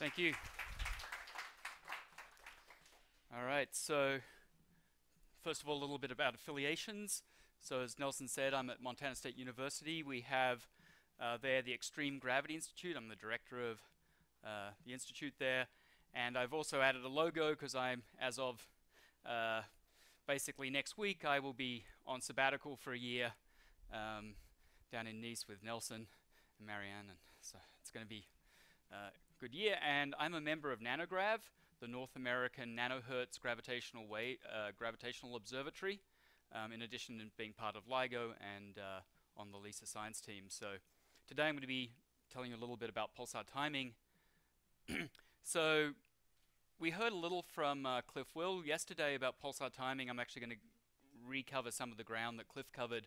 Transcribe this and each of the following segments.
Thank you. All right, so first of all, a little bit about affiliations. So as Nelson said, I'm at Montana State University. We have uh, there the Extreme Gravity Institute. I'm the director of uh, the institute there. And I've also added a logo because I'm, as of uh, basically next week, I will be on sabbatical for a year um, down in Nice with Nelson and Marianne. And so it's going to be a good year. And I'm a member of NanoGrav, the North American Nanohertz Gravitational, uh, Gravitational Observatory, um, in addition to being part of LIGO and uh, on the LISA science team. So today I'm going to be telling you a little bit about pulsar timing. so we heard a little from uh, Cliff Will yesterday about pulsar timing. I'm actually going to recover some of the ground that Cliff covered.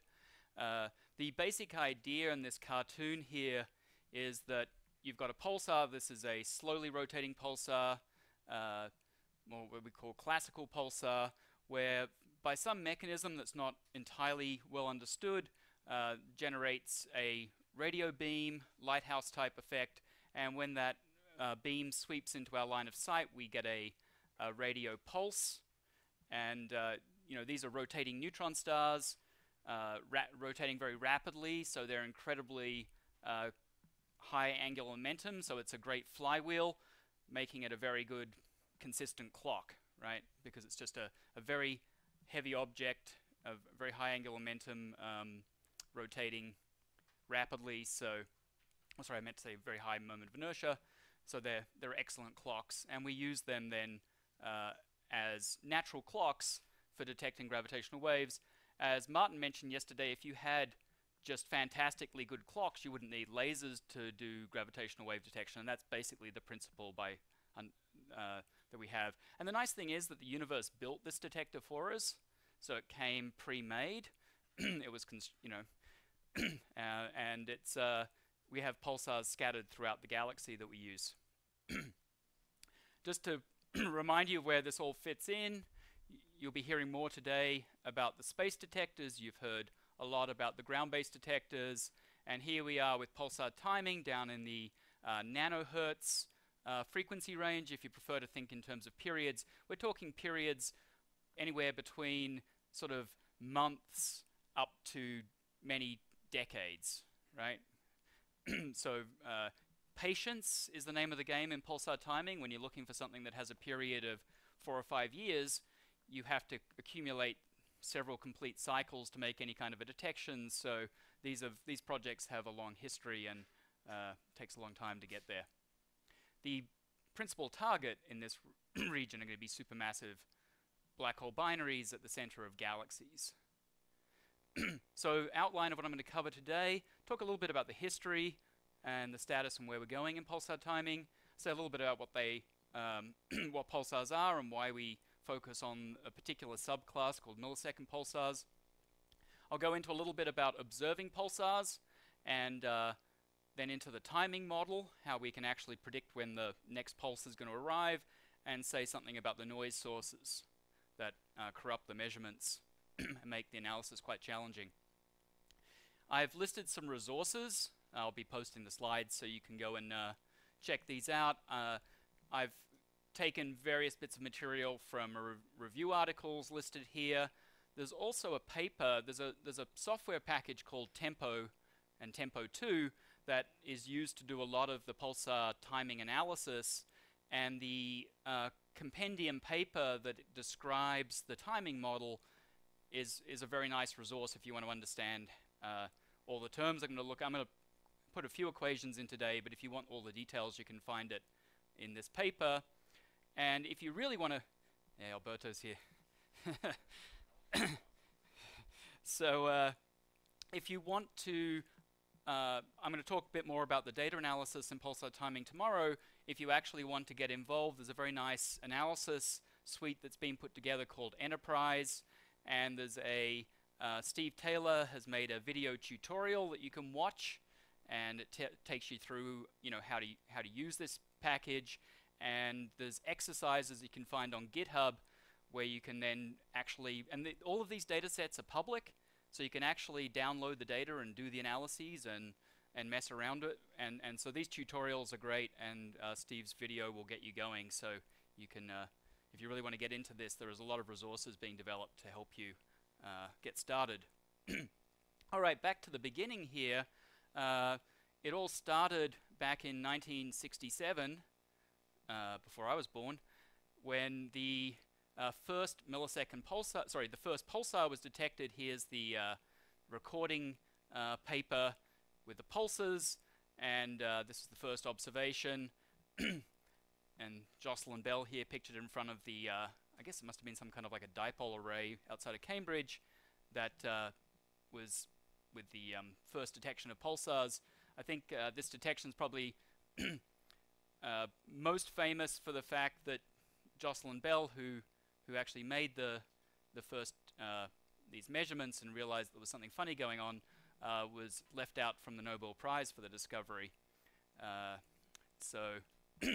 Uh, the basic idea in this cartoon here is that you've got a pulsar. This is a slowly rotating pulsar, uh, what we call classical pulsar, where by some mechanism that's not entirely well understood, uh, generates a radio beam, lighthouse type effect, and when that uh, beam sweeps into our line of sight, we get a, a radio pulse. And uh, you know these are rotating neutron stars, uh, rotating very rapidly, so they're incredibly uh, high angular momentum. So it's a great flywheel, making it a very good consistent clock, right? Because it's just a, a very heavy object of very high angular momentum um, rotating rapidly. So, oh, sorry, I meant to say very high moment of inertia. So they're, they're excellent clocks. And we use them then uh, as natural clocks for detecting gravitational waves. As Martin mentioned yesterday, if you had just fantastically good clocks, you wouldn't need lasers to do gravitational wave detection. And that's basically the principle by uh, that we have. And the nice thing is that the universe built this detector for us. So it came pre-made. it was, you know, uh, and it's uh, we have pulsars scattered throughout the galaxy that we use. Just to remind you of where this all fits in, you'll be hearing more today about the space detectors. You've heard a lot about the ground-based detectors, and here we are with pulsar timing down in the uh, nanohertz uh, frequency range. If you prefer to think in terms of periods, we're talking periods anywhere between sort of months up to many decades, right? so uh, patience is the name of the game in pulsar timing. When you're looking for something that has a period of four or five years, you have to accumulate several complete cycles to make any kind of a detection. So these have, these projects have a long history and uh, takes a long time to get there. The principal target in this region are going to be supermassive black hole binaries at the center of galaxies. so outline of what I'm going to cover today, talk a little bit about the history and the status and where we're going in pulsar timing, say a little bit about what they um, what pulsars are and why we focus on a particular subclass called millisecond pulsars. I'll go into a little bit about observing pulsars and uh, then into the timing model, how we can actually predict when the next pulse is going to arrive, and say something about the noise sources that uh, corrupt the measurements and make the analysis quite challenging. I've listed some resources. I'll be posting the slides so you can go and uh, check these out. Uh, I've taken various bits of material from re review articles listed here. There's also a paper, there's a, there's a software package called Tempo and Tempo 2 that is used to do a lot of the pulsar timing analysis and the uh, compendium paper that describes the timing model is, is a very nice resource if you want to understand uh, all the terms. I'm going to look, I'm going to put a few equations in today, but if you want all the details, you can find it in this paper. And if you really want to, yeah, Alberto's here. so uh, if you want to, uh, I'm going to talk a bit more about the data analysis and pulsar timing tomorrow. If you actually want to get involved, there's a very nice analysis suite that's been put together called Enterprise. And there's a, uh, Steve Taylor has made a video tutorial that you can watch and it takes you through, you know, how to, how to use this package and there's exercises you can find on GitHub where you can then actually, and all of these data sets are public, so you can actually download the data and do the analyses and and mess around it. And, and so these tutorials are great, and uh, Steve's video will get you going. So you can, uh, if you really want to get into this, there is a lot of resources being developed to help you uh, get started. all right, back to the beginning here. Uh, it all started back in 1967, uh, before I was born, when the uh, first millisecond pulsar, sorry, the first pulsar was detected. Here's the recording paper with the pulses, and uh, this is the first observation. and Jocelyn Bell here pictured in front of the, uh, I guess it must have been some kind of like a dipole array outside of Cambridge that uh, was with the um, first detection of pulsars. I think uh, this detection is probably uh, most famous for the fact that Jocelyn Bell, who who actually made the the first uh, these measurements and realized there was something funny going on, uh, was left out from the Nobel Prize for the discovery. Uh, so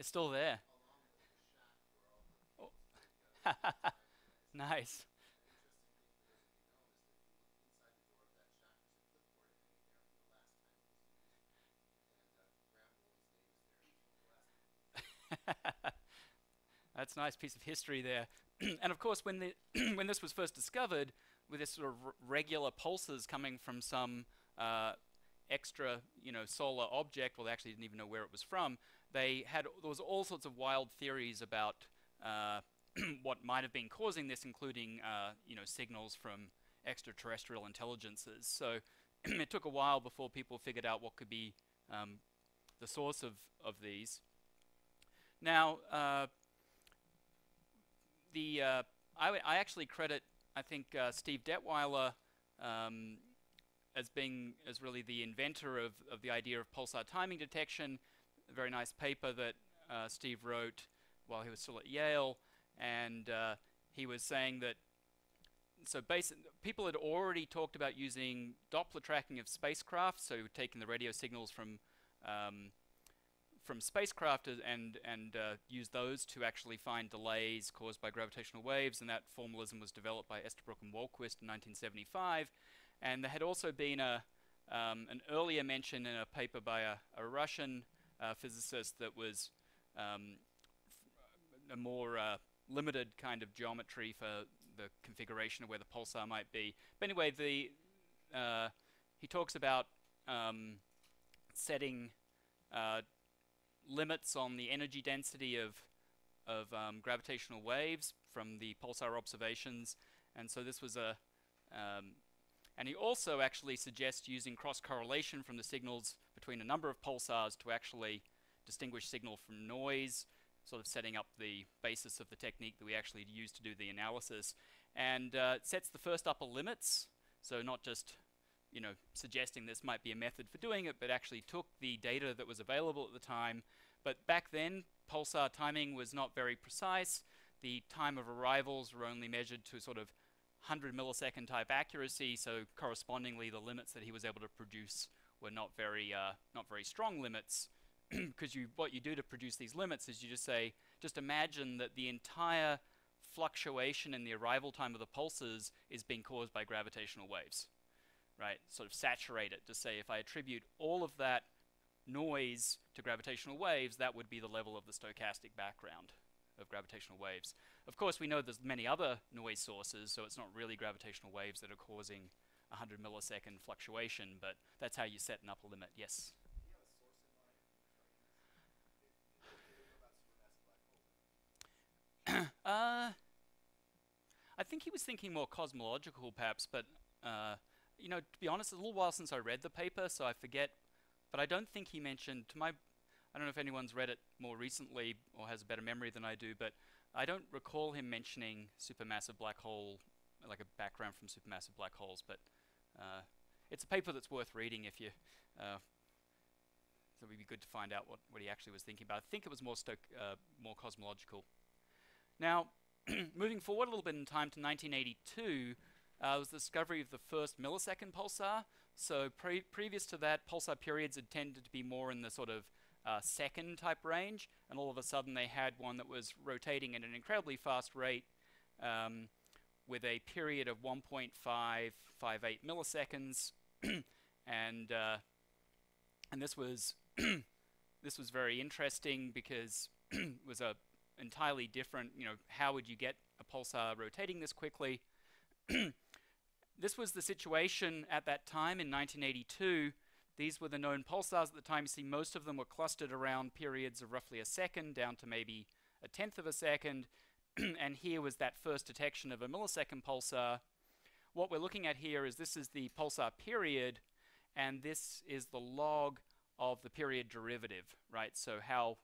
It's still there. Nice. That's a nice piece of history there. and of course, when, the when this was first discovered, with this sort of regular pulses coming from some uh, extra, you know, solar object, well, they actually didn't even know where it was from. They had there was all sorts of wild theories about uh, what might have been causing this, including, uh, you know, signals from extraterrestrial intelligences. So it took a while before people figured out what could be um, the source of of these. Now, uh, the uh, I, I actually credit I think uh, Steve Detweiler um, as being as really the inventor of, of the idea of pulsar timing detection. A very nice paper that uh, Steve wrote while he was still at Yale, and uh, he was saying that so people had already talked about using Doppler tracking of spacecraft, so taking the radio signals from um, from spacecraft and and uh, use those to actually find delays caused by gravitational waves, and that formalism was developed by Estabrook and Wahlquist in 1975. And there had also been a um, an earlier mention in a paper by a, a Russian uh, physicist that was um, a more uh, limited kind of geometry for the configuration of where the pulsar might be. But anyway, the uh, he talks about um, setting uh, limits on the energy density of of um, gravitational waves from the pulsar observations, and so this was a um, and he also actually suggests using cross correlation from the signals between a number of pulsars to actually distinguish signal from noise, sort of setting up the basis of the technique that we actually use to do the analysis, and uh, sets the first upper limits. So not just you know, suggesting this might be a method for doing it, but actually took the data that was available at the time. But back then, pulsar timing was not very precise. The time of arrivals were only measured to sort of 100 millisecond type accuracy, so correspondingly the limits that he was able to produce were not very, uh, not very strong limits. Because you, what you do to produce these limits is you just say, just imagine that the entire fluctuation in the arrival time of the pulses is being caused by gravitational waves right? Sort of saturate it to say if I attribute all of that noise to gravitational waves, that would be the level of the stochastic background of gravitational waves. Of course, we know there's many other noise sources, so it's not really gravitational waves that are causing 100 millisecond fluctuation, but that's how you set an upper limit. Yes? uh, I think he was thinking more cosmological, perhaps, but uh, you know, to be honest, it's a little while since I read the paper, so I forget. But I don't think he mentioned, to my, I don't know if anyone's read it more recently or has a better memory than I do, but I don't recall him mentioning supermassive black hole, like a background from supermassive black holes. But uh, it's a paper that's worth reading if you. Uh, so it would be good to find out what, what he actually was thinking about. I think it was more uh, more cosmological. Now, moving forward a little bit in time to 1982 uh, was the discovery of the first millisecond pulsar. So pre previous to that, pulsar periods had tended to be more in the sort of uh, second type range, and all of a sudden they had one that was rotating at an incredibly fast rate, um, with a period of 1.558 milliseconds, and uh, and this was this was very interesting because it was a entirely different. You know, how would you get a pulsar rotating this quickly? This was the situation at that time in 1982. These were the known pulsars at the time. You see, most of them were clustered around periods of roughly a second, down to maybe a tenth of a second. and here was that first detection of a millisecond pulsar. What we're looking at here is this is the pulsar period, and this is the log of the period derivative, right? So how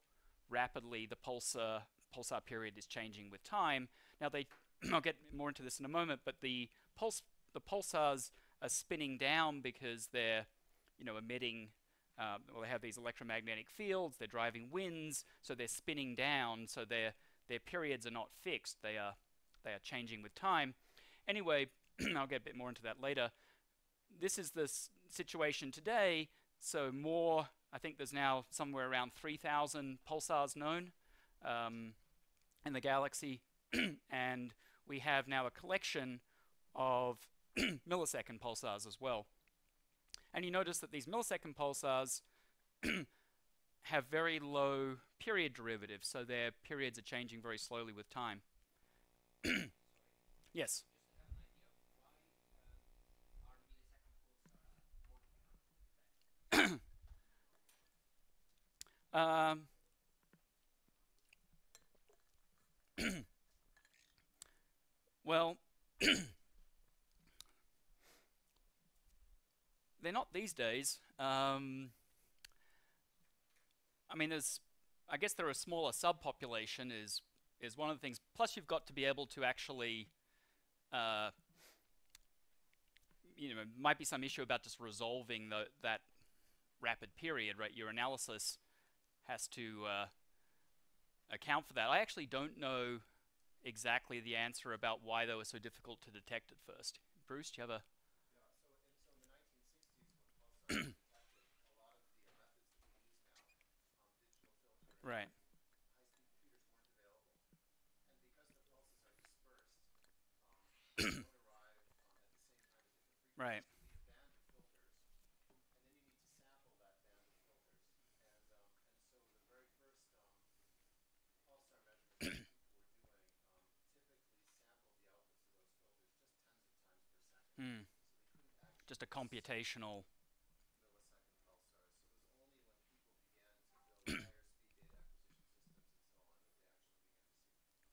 rapidly the pulsar pulsar period is changing with time. Now they, I'll get more into this in a moment, but the pulse the pulsars are spinning down because they're, you know, emitting. Uh, well, they have these electromagnetic fields. They're driving winds, so they're spinning down. So their their periods are not fixed. They are they are changing with time. Anyway, I'll get a bit more into that later. This is the situation today. So more, I think there's now somewhere around 3,000 pulsars known um, in the galaxy, and we have now a collection of millisecond pulsars as well. And you notice that these millisecond pulsars have very low period derivatives, so their periods are changing very slowly with time. yes? um, well, they're not these days. Um, I mean, there's, I guess there are a smaller subpopulation is is one of the things. Plus, you've got to be able to actually, uh, you know, might be some issue about just resolving the, that rapid period, right? Your analysis has to uh, account for that. I actually don't know exactly the answer about why they were so difficult to detect at first. Bruce, do you have a Right. right. Hmm. Just a computational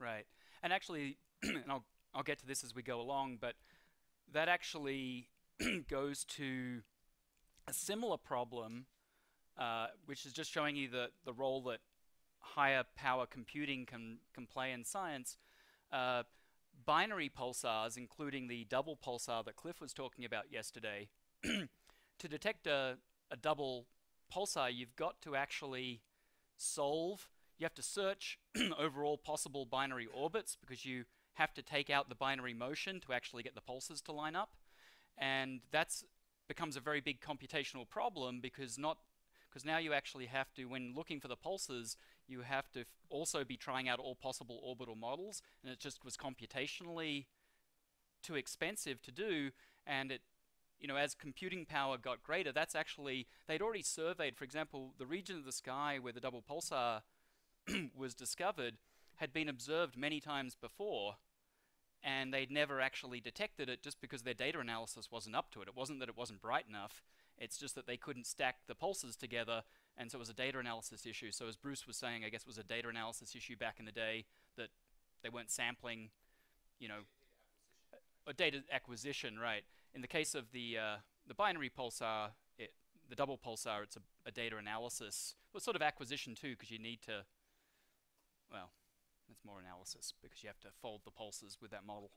Right. And actually, and I'll, I'll get to this as we go along, but that actually goes to a similar problem, uh, which is just showing you the, the role that higher power computing can, can play in science. Uh, binary pulsars, including the double pulsar that Cliff was talking about yesterday, to detect a, a double pulsar, you've got to actually solve you have to search over all possible binary orbits because you have to take out the binary motion to actually get the pulses to line up. And that becomes a very big computational problem because not because now you actually have to, when looking for the pulses, you have to also be trying out all possible orbital models, and it just was computationally too expensive to do, and it you know, as computing power got greater, that's actually, they'd already surveyed, for example, the region of the sky where the double pulsar was discovered had been observed many times before and they'd never actually detected it just because their data analysis wasn't up to it. It wasn't that it wasn't bright enough, it's just that they couldn't stack the pulses together and so it was a data analysis issue. So as Bruce was saying, I guess it was a data analysis issue back in the day that they weren't sampling, you know, a data acquisition, right. In the case of the, uh, the binary pulsar, it, the double pulsar, it's a, a data analysis, well, sort of acquisition too, because you need to well, it's more analysis because you have to fold the pulses with that model.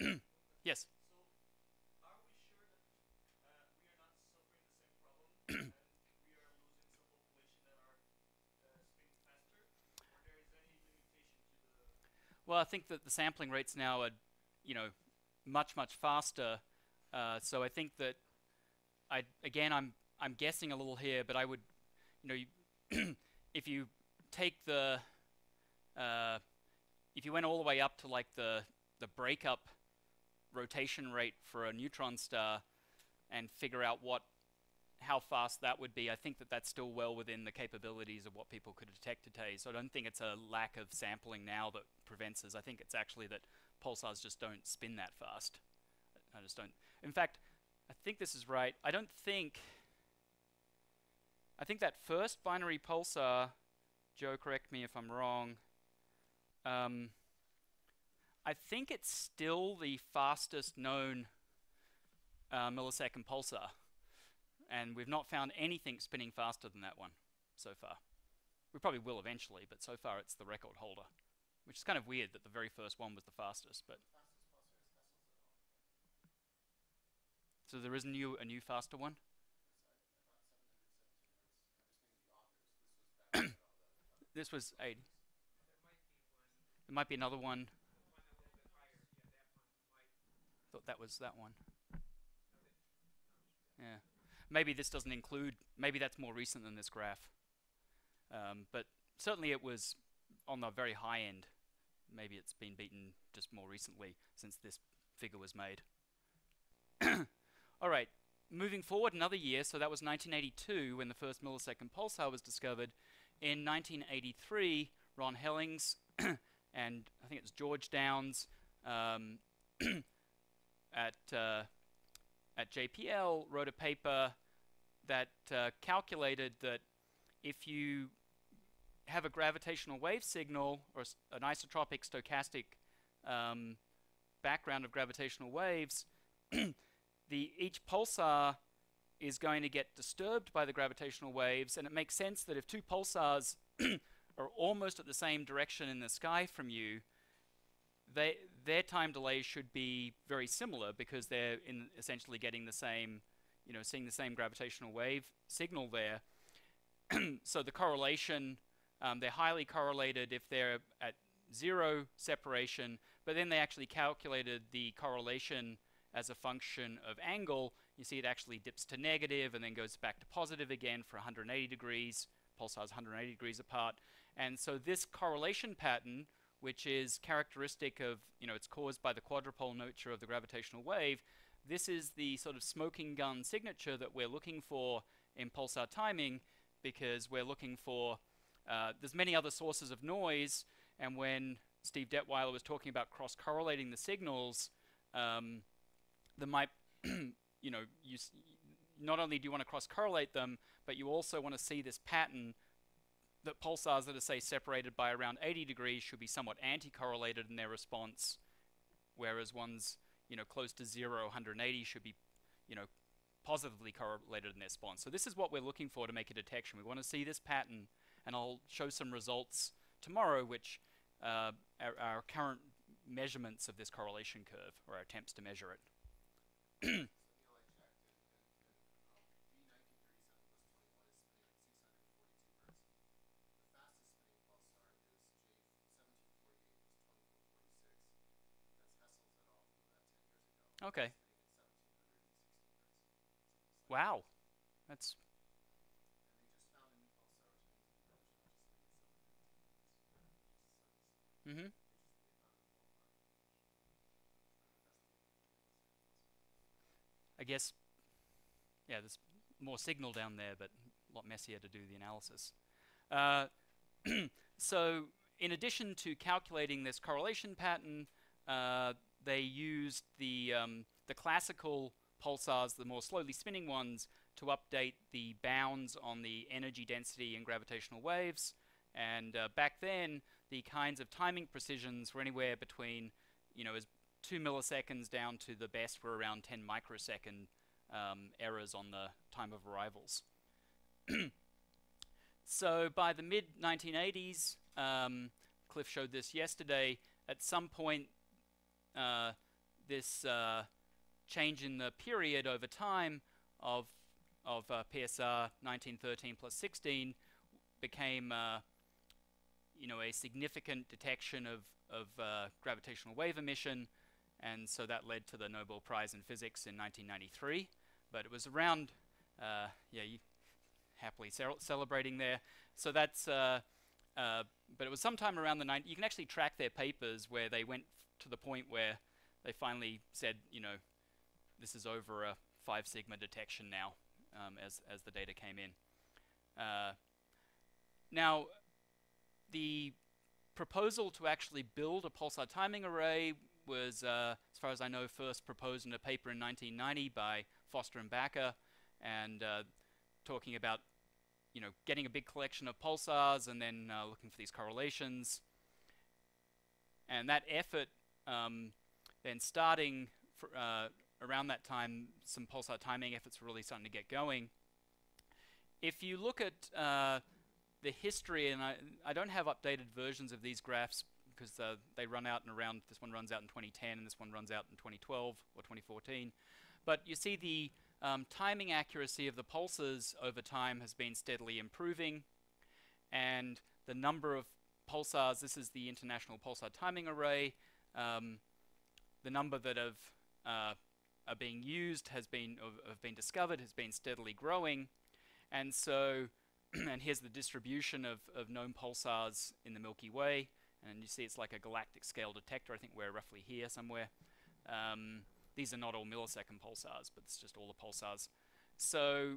yes? Well, I think that the sampling rates now are, you know, much much faster. Uh, so I think that I again I'm I'm guessing a little here, but I would, you know, you if you take the uh, if you went all the way up to like the the breakup rotation rate for a neutron star and figure out what how fast that would be, I think that that's still well within the capabilities of what people could detect today. So I don't think it's a lack of sampling now that prevents us. I think it's actually that pulsars just don't spin that fast. I just don't. In fact, I think this is right. I don't think. I think that first binary pulsar, Joe, correct me if I'm wrong. Um, I think it's still the fastest known uh, millisecond pulsar. And we've not found anything spinning faster than that one so far. We probably will eventually, but so far it's the record holder. Which is kind of weird that the very first one was the fastest, but So there is new a new faster one? This was 80. There might be another one. I thought that was that one. Yeah. Maybe this doesn't include, maybe that's more recent than this graph. Um, but certainly it was on the very high end. Maybe it's been beaten just more recently since this figure was made. All right, moving forward another year, so that was 1982 when the first millisecond pulsar was discovered. In 1983, Ron Hellings and I think it's George Downs um, at uh, at JPL wrote a paper that uh, calculated that if you have a gravitational wave signal or an isotropic stochastic um, background of gravitational waves, the each pulsar is going to get disturbed by the gravitational waves, and it makes sense that if two pulsars are almost at the same direction in the sky from you, they, their time delay should be very similar because they're in essentially getting the same, you know, seeing the same gravitational wave signal there. so the correlation, um, they're highly correlated if they're at zero separation, but then they actually calculated the correlation as a function of angle. You see it actually dips to negative and then goes back to positive again for 180 degrees, pulsars 180 degrees apart. And so this correlation pattern which is characteristic of, you know, it's caused by the quadrupole nature of the gravitational wave. This is the sort of smoking gun signature that we're looking for in pulsar timing because we're looking for, uh, there's many other sources of noise, and when Steve Detweiler was talking about cross-correlating the signals, um, there might, you know, you not only do you want to cross-correlate them, but you also want to see this pattern that pulsars that are, say, separated by around 80 degrees should be somewhat anti-correlated in their response, whereas ones, you know, close to zero, 180 should be, you know, positively correlated in their response. So this is what we're looking for to make a detection. We want to see this pattern, and I'll show some results tomorrow, which uh, are our current measurements of this correlation curve, or our attempts to measure it. Okay. Wow. That's Mm-hmm. I guess, yeah, there's more signal down there, but a lot messier to do the analysis. Uh, so in addition to calculating this correlation pattern, uh, they used the, um, the classical pulsars, the more slowly spinning ones, to update the bounds on the energy density in gravitational waves. And uh, back then, the kinds of timing precisions were anywhere between, you know, as 2 milliseconds down to the best were around 10 microsecond um, errors on the time of arrivals. so by the mid 1980s, um, Cliff showed this yesterday, at some point uh, this uh, change in the period over time of of uh, PSR 1913 plus 16 became uh, you know a significant detection of of uh, gravitational wave emission, and so that led to the Nobel Prize in Physics in 1993. But it was around yeah, happily celebrating there. So that's but it was sometime around the 90s. You can actually track their papers where they went to the point where they finally said, you know, this is over a 5 sigma detection now um, as, as the data came in. Uh, now, the proposal to actually build a pulsar timing array was, uh, as far as I know, first proposed in a paper in 1990 by Foster and Backer, and uh, talking about, you know, getting a big collection of pulsars and then uh, looking for these correlations. And that effort, um, then starting uh, around that time, some pulsar timing efforts were really starting to get going. If you look at uh, the history, and I, I don't have updated versions of these graphs because uh, they run out and around, this one runs out in 2010 and this one runs out in 2012 or 2014. But you see the um, timing accuracy of the pulses over time has been steadily improving and the number of pulsars, this is the International Pulsar Timing Array, um, the number that have, uh, are being used has been, have been discovered, has been steadily growing and so and here's the distribution of, of known pulsars in the Milky Way. And you see it's like a galactic scale detector. I think we're roughly here somewhere. Um, these are not all millisecond pulsars, but it's just all the pulsars. So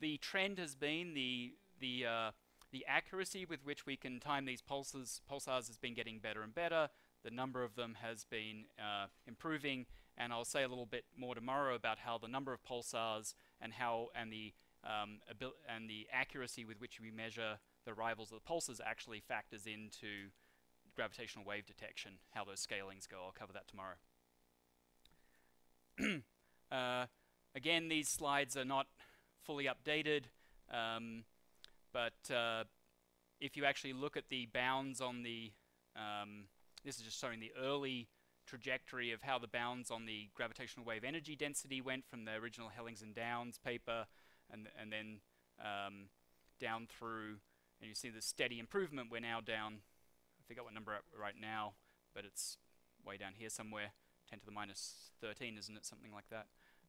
the trend has been the the uh, the accuracy with which we can time these pulses pulsars has been getting better and better. The number of them has been uh, improving, and I'll say a little bit more tomorrow about how the number of pulsars and how and the um, and the accuracy with which we measure the arrivals of the pulses actually factors into gravitational wave detection, how those scalings go. I'll cover that tomorrow. uh, again, these slides are not fully updated, um, but uh, if you actually look at the bounds on the, um, this is just showing the early trajectory of how the bounds on the gravitational wave energy density went from the original Hellings and Downs paper and, and then um, down through, and you see the steady improvement. We're now down, I forget what number right now, but it's way down here somewhere, 10 to the minus 13, isn't it? Something like that.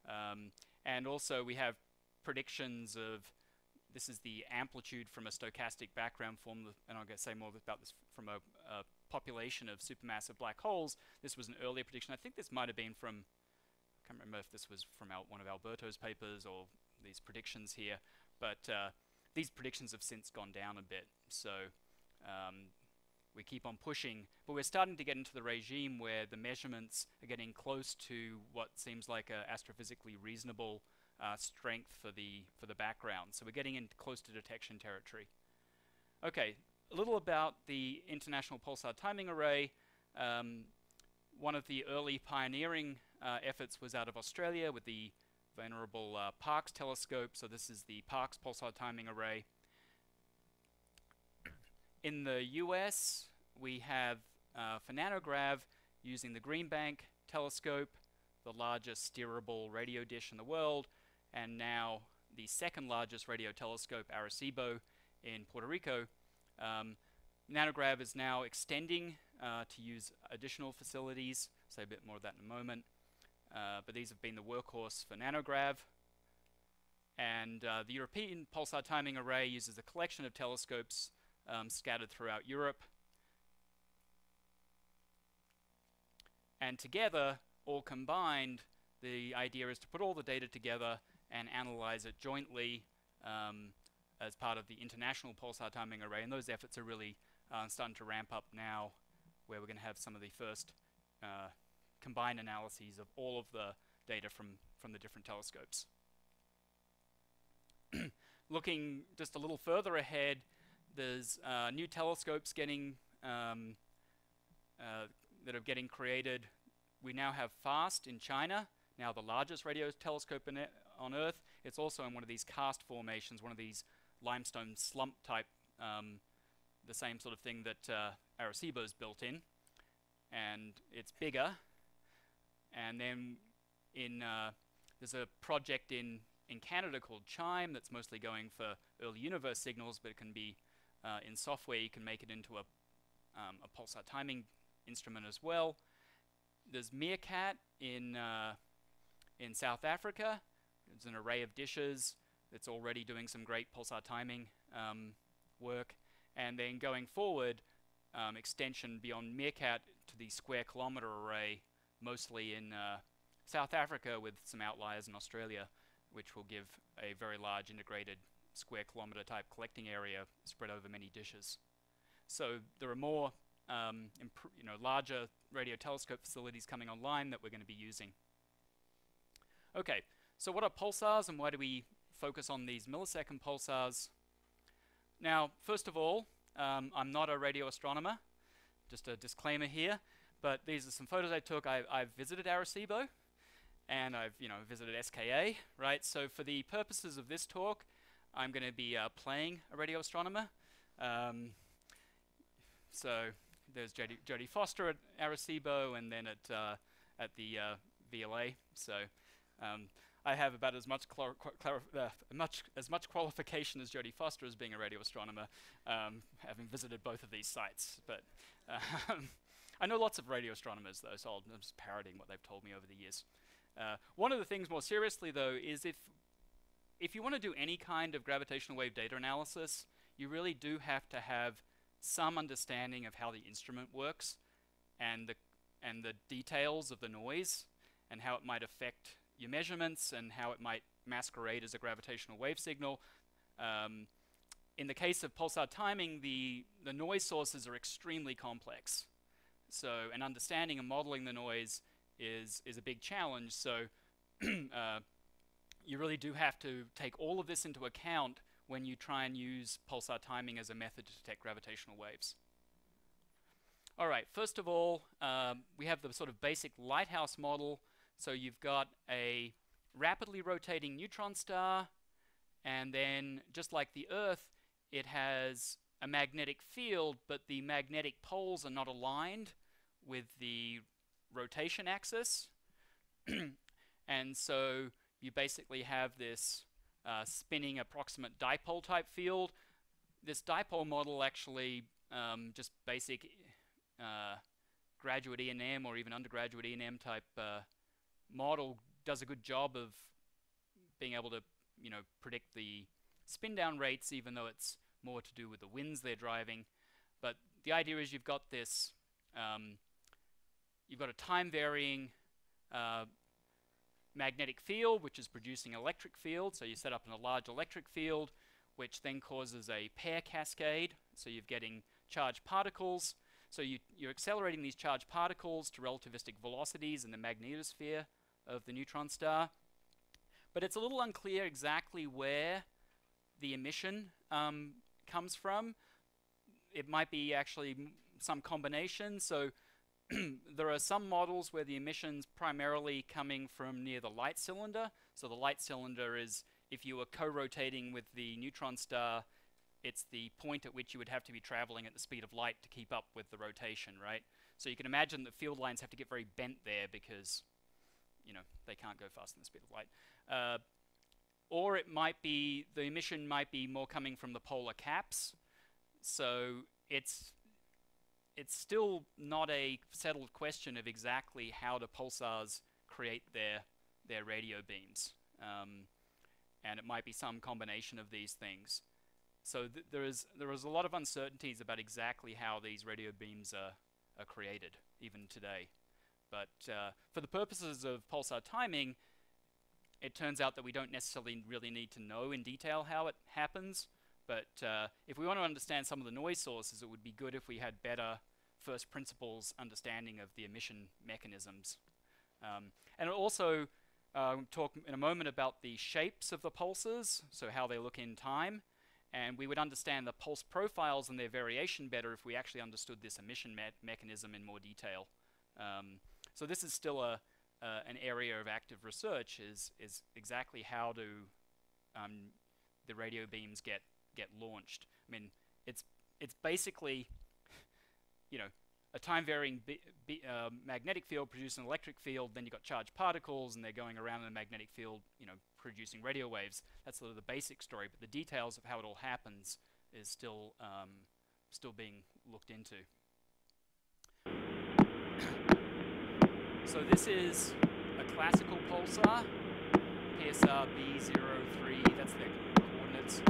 Um, and also we have predictions of, this is the amplitude from a stochastic background form, and I'll to say more about this from a, a population of supermassive black holes. This was an earlier prediction. I think this might have been from, I can't remember if this was from one of Alberto's papers or these predictions here, but uh, these predictions have since gone down a bit. So um, we keep on pushing, but we're starting to get into the regime where the measurements are getting close to what seems like a astrophysically reasonable uh, strength for the for the background. So we're getting in close to detection territory. Okay, a little about the International Pulsar Timing Array. Um, one of the early pioneering uh, efforts was out of Australia with the venerable uh, Parkes telescope. So this is the Parkes pulsar timing array. In the US, we have uh, for nanograv using the Green Bank telescope, the largest steerable radio dish in the world, and now the second largest radio telescope, Arecibo, in Puerto Rico. Um, nanograv is now extending uh, to use additional facilities. Say a bit more of that in a moment. Uh, but these have been the workhorse for nanograv. And uh, the European pulsar timing array uses a collection of telescopes um, scattered throughout Europe. And together, all combined, the idea is to put all the data together and analyze it jointly um, as part of the international pulsar timing array. And those efforts are really uh, starting to ramp up now, where we're going to have some of the first uh, combined analyses of all of the data from, from the different telescopes. Looking just a little further ahead, there's uh, new telescopes getting um, uh, that are getting created. We now have FAST in China, now the largest radio telescope on Earth. It's also in one of these karst formations, one of these limestone slump type, um, the same sort of thing that uh, Arecibo is built in. And it's bigger, and then in uh, there's a project in in Canada called CHIME that's mostly going for early universe signals, but it can be uh, in software. You can make it into a um, a pulsar timing instrument as well. There's Meerkat in uh, in South Africa. It's an array of dishes that's already doing some great pulsar timing um, work. And then going forward, um, extension beyond Meerkat to the square kilometre array, mostly in uh, South Africa with some outliers in Australia, which will give a very large integrated square kilometre type collecting area spread over many dishes. So there are more, um, you know, larger radio telescope facilities coming online that we're going to be using. Okay, so what are pulsars and why do we focus on these millisecond pulsars? Now, first of all, um, I'm not a radio astronomer, just a disclaimer here, but these are some photos I took. I, I've visited Arecibo, and I've you know visited SKA, right? So for the purposes of this talk, I'm going to be uh, playing a radio astronomer. Um, so there's Jodie, Jodie Foster at Arecibo, and then at uh, at the uh, VLA. So um, I have about as much, uh, much as much qualification as Jodie Foster as being a radio astronomer, um, having visited both of these sites. But um, I know lots of radio astronomers, though, so I'm just parroting what they've told me over the years. Uh, one of the things more seriously, though, is if if you want to do any kind of gravitational wave data analysis, you really do have to have some understanding of how the instrument works and the and the details of the noise and how it might affect your measurements and how it might masquerade as a gravitational wave signal. Um, in the case of pulsar timing, the, the noise sources are extremely complex. So, and understanding and modeling the noise is, is a big challenge. So, uh, you really do have to take all of this into account when you try and use pulsar timing as a method to detect gravitational waves. All right, first of all, um, we have the sort of basic lighthouse model. So you've got a rapidly rotating neutron star, and then just like the Earth, it has a magnetic field, but the magnetic poles are not aligned with the rotation axis. and so you basically have this uh, spinning approximate dipole type field. This dipole model actually um, just basic uh, graduate E&M or even undergraduate E&M type uh, model does a good job of being able to you know predict the spin down rates even though it's more to do with the winds they're driving but the idea is you've got this um, you've got a time varying uh, magnetic field, which is producing electric field. So you set up in a large electric field, which then causes a pair cascade. So you're getting charged particles. So you, you're accelerating these charged particles to relativistic velocities in the magnetosphere of the neutron star. But it's a little unclear exactly where the emission um, comes from. It might be actually some combination. So there are some models where the emission's primarily coming from near the light cylinder. So the light cylinder is, if you were co-rotating with the neutron star, it's the point at which you would have to be traveling at the speed of light to keep up with the rotation, right? So you can imagine that field lines have to get very bent there because, you know, they can't go faster than the speed of light. Uh, or it might be, the emission might be more coming from the polar caps. So it's it's still not a settled question of exactly how do pulsars create their their radio beams, um, and it might be some combination of these things. So th there is there is a lot of uncertainties about exactly how these radio beams are are created even today. But uh, for the purposes of pulsar timing, it turns out that we don't necessarily really need to know in detail how it happens. But uh, if we want to understand some of the noise sources, it would be good if we had better first principles understanding of the emission mechanisms. Um, and also uh, talk in a moment about the shapes of the pulses, so how they look in time. And we would understand the pulse profiles and their variation better if we actually understood this emission me mechanism in more detail. Um, so this is still a, uh, an area of active research is, is exactly how do um, the radio beams get get launched. I mean, it's it's basically, you know, a time varying uh, magnetic field produces an electric field. Then you've got charged particles, and they're going around in the magnetic field, you know, producing radio waves. That's sort of the basic story, but the details of how it all happens is still um, still being looked into. so this is a classical pulsar, PSR B03. That's their coordinates.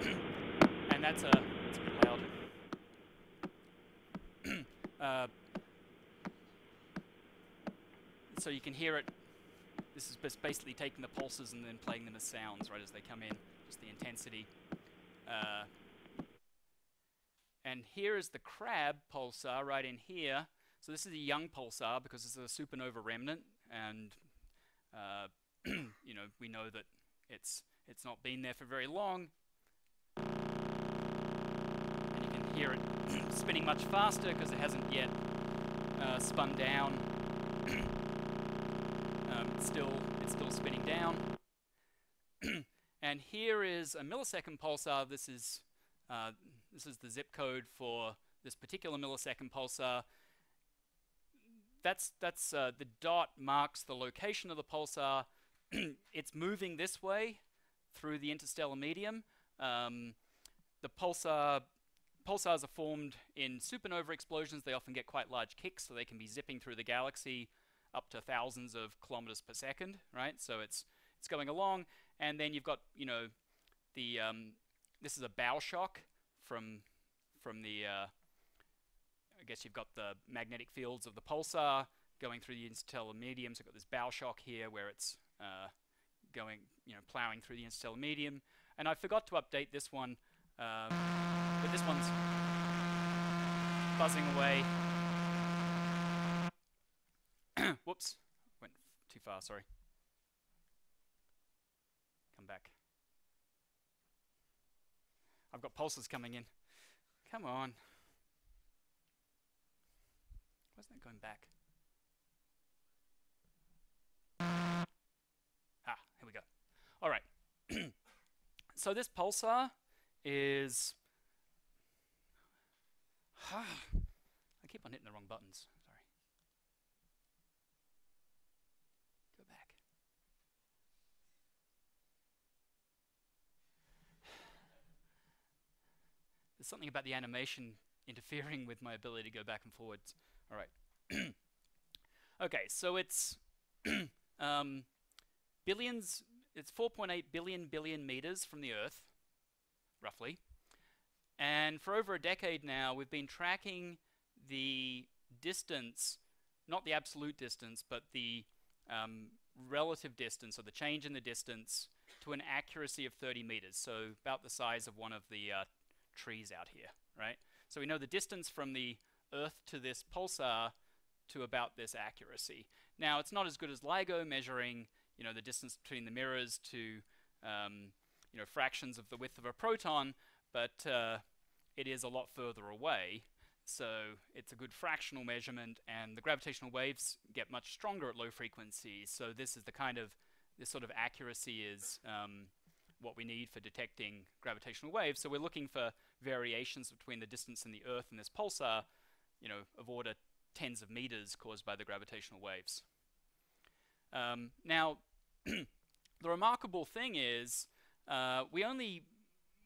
and that's a, it's a bit loud. Uh, so you can hear it. This is basically taking the pulses and then playing them as sounds right as they come in, just the intensity. Uh, and here is the crab pulsar right in here. So this is a young pulsar because it's a supernova remnant, and uh, you know we know that it's it's not been there for very long. And you can hear it spinning much faster because it hasn't yet uh, spun down. um, it's still it's still spinning down. and here is a millisecond pulsar. This is uh, this is the zip code for this particular millisecond pulsar. That's, that's uh, the dot marks the location of the pulsar. it's moving this way through the interstellar medium. Um, the pulsar pulsars are formed in supernova explosions. They often get quite large kicks, so they can be zipping through the galaxy up to thousands of kilometers per second, right? So it's it's going along, and then you've got you know the um, this is a bow shock from from the uh, I guess you've got the magnetic fields of the pulsar going through the interstellar medium. So you've got this bow shock here where it's uh, going, you know, plowing through the interstellar medium. And I forgot to update this one, um, but this one's buzzing away. Whoops, went too far, sorry. Come back. I've got pulses coming in. Come on. Why isn't that going back? Ah, here we go. All right. so this pulsar is... I keep on hitting the wrong buttons. Sorry. Go back. There's something about the animation interfering with my ability to go back and forwards. All right. okay, so it's um, billions, it's 4.8 billion billion meters from the Earth, roughly. And for over a decade now, we've been tracking the distance, not the absolute distance, but the um, relative distance, or the change in the distance, to an accuracy of 30 meters, so about the size of one of the uh, trees out here, right? So we know the distance from the Earth to this pulsar to about this accuracy. Now, it's not as good as LIGO measuring, you know, the distance between the mirrors to, um, you know, fractions of the width of a proton, but uh, it is a lot further away. So it's a good fractional measurement, and the gravitational waves get much stronger at low frequencies. So this is the kind of this sort of accuracy is um, what we need for detecting gravitational waves. So we're looking for variations between the distance in the Earth and this pulsar, you know, of order tens of meters caused by the gravitational waves. Um, now, the remarkable thing is uh, we only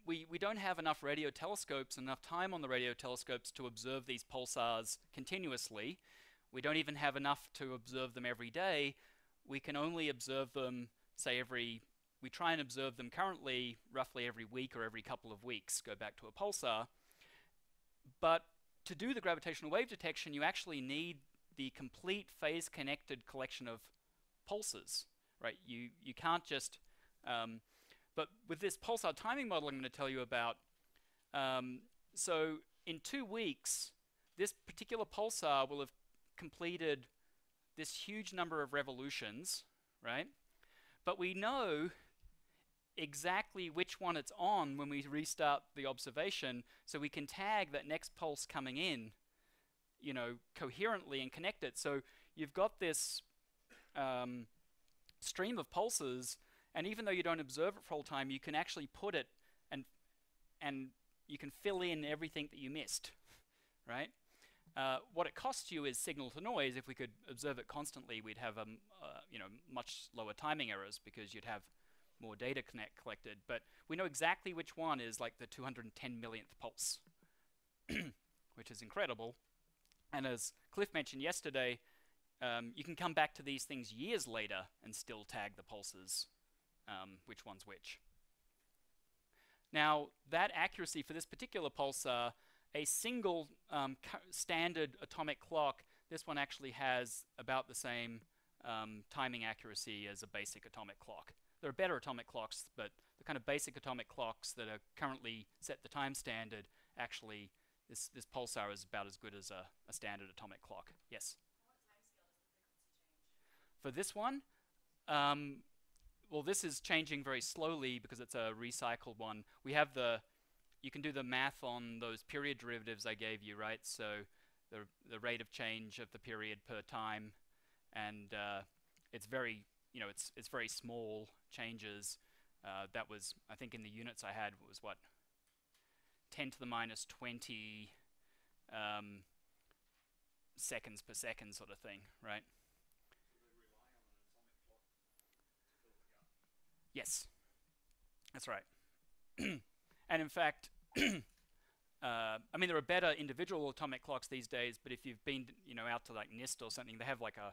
we, we don't have enough radio telescopes, and enough time on the radio telescopes to observe these pulsars continuously. We don't even have enough to observe them every day. We can only observe them, say, every we try and observe them currently roughly every week or every couple of weeks, go back to a pulsar. But to do the gravitational wave detection, you actually need the complete phase-connected collection of pulses, right? You, you can't just... Um, but with this pulsar timing model I'm going to tell you about, um, so in two weeks, this particular pulsar will have completed this huge number of revolutions, right? But we know exactly which one it's on when we restart the observation so we can tag that next pulse coming in you know coherently and connect it so you've got this um, stream of pulses and even though you don't observe it for all time you can actually put it and and you can fill in everything that you missed right? Uh, what it costs you is signal to noise. If we could observe it constantly we'd have um, uh, you know much lower timing errors because you'd have more data connect collected, but we know exactly which one is like the 210 millionth pulse, which is incredible. And as Cliff mentioned yesterday, um, you can come back to these things years later and still tag the pulses, um, which one's which. Now, that accuracy for this particular pulsar, a single um, standard atomic clock, this one actually has about the same um, timing accuracy as a basic atomic clock. There are better atomic clocks, but the kind of basic atomic clocks that are currently set the time standard, actually, this, this pulsar is about as good as a, a standard atomic clock. Yes? For this one, um, well, this is changing very slowly because it's a recycled one. We have the, you can do the math on those period derivatives I gave you, right? So the, the rate of change of the period per time, and uh, it's very, you know, it's, it's very small changes. Uh, that was, I think in the units I had, was what, 10 to the minus 20 um, seconds per second sort of thing, right? Yes, that's right. and in fact, uh, I mean, there are better individual atomic clocks these days, but if you've been, you know, out to like NIST or something, they have like a,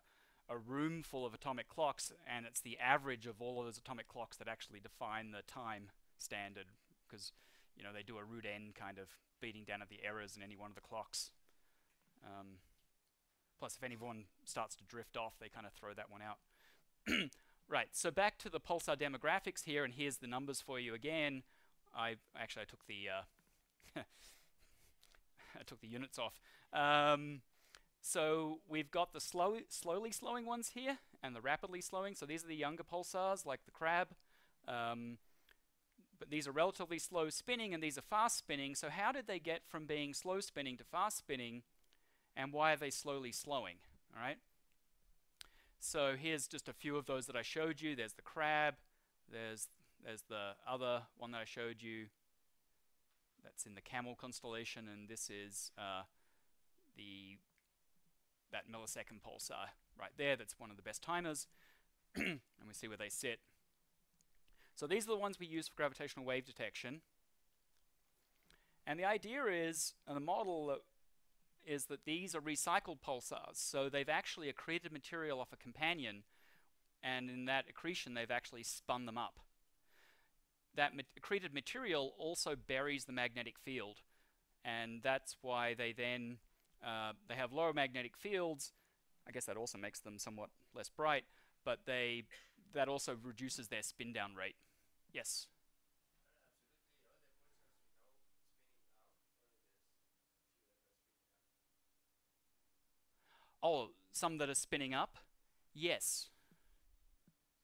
a room full of atomic clocks, and it's the average of all of those atomic clocks that actually define the time standard, because, you know, they do a root n kind of beating down of the errors in any one of the clocks. Um, plus, if anyone starts to drift off, they kind of throw that one out. Right, so back to the pulsar demographics here, and here's the numbers for you again. I actually I took the uh, I took the units off. Um, so we've got the slow, slowly slowing ones here, and the rapidly slowing. So these are the younger pulsars, like the crab. Um, but these are relatively slow spinning, and these are fast spinning. So how did they get from being slow spinning to fast spinning, and why are they slowly slowing? All right. So here's just a few of those that I showed you. There's the crab. There's there's the other one that I showed you. That's in the camel constellation, and this is uh, the that millisecond pulsar right there. That's one of the best timers, and we see where they sit. So these are the ones we use for gravitational wave detection. And the idea is, and the model that is that these are recycled pulsars. So they've actually accreted material off a companion, and in that accretion, they've actually spun them up. That ma accreted material also buries the magnetic field, and that's why they then uh, they have lower magnetic fields. I guess that also makes them somewhat less bright, but they that also reduces their spin down rate. Yes. Oh, some that are spinning up? Yes.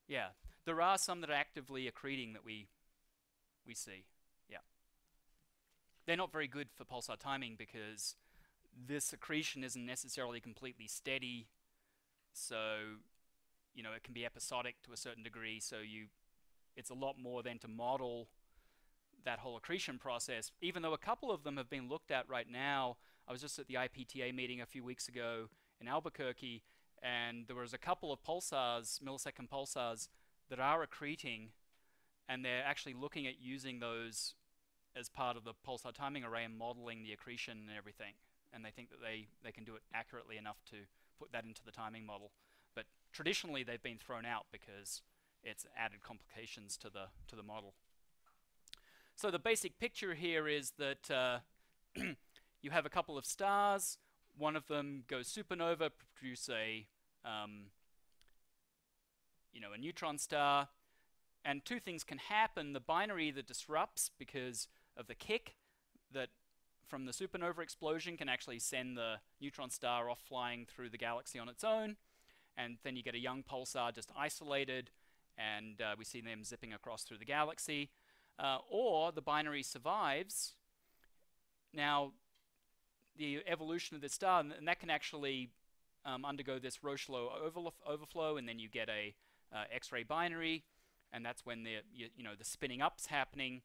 Yeah. There are some that are actively accreting that we we see. Yeah. They're not very good for pulsar timing because this accretion isn't necessarily completely steady. So, you know, it can be episodic to a certain degree. So you, it's a lot more than to model that whole accretion process. Even though a couple of them have been looked at right now. I was just at the IPTA meeting a few weeks ago, in Albuquerque, and there was a couple of pulsars, millisecond pulsars, that are accreting, and they're actually looking at using those as part of the pulsar timing array and modeling the accretion and everything. And they think that they, they can do it accurately enough to put that into the timing model. But traditionally, they've been thrown out because it's added complications to the to the model. So the basic picture here is that uh, you have a couple of stars one of them goes supernova, produce a um, you know a neutron star, and two things can happen. The binary either disrupts because of the kick that from the supernova explosion can actually send the neutron star off flying through the galaxy on its own, and then you get a young pulsar just isolated, and uh, we see them zipping across through the galaxy. Uh, or the binary survives. Now, the evolution of the star, and, and that can actually um, undergo this Roche-lobe overflow, and then you get a uh, X-ray binary, and that's when the you, you, know the spinning up's happening.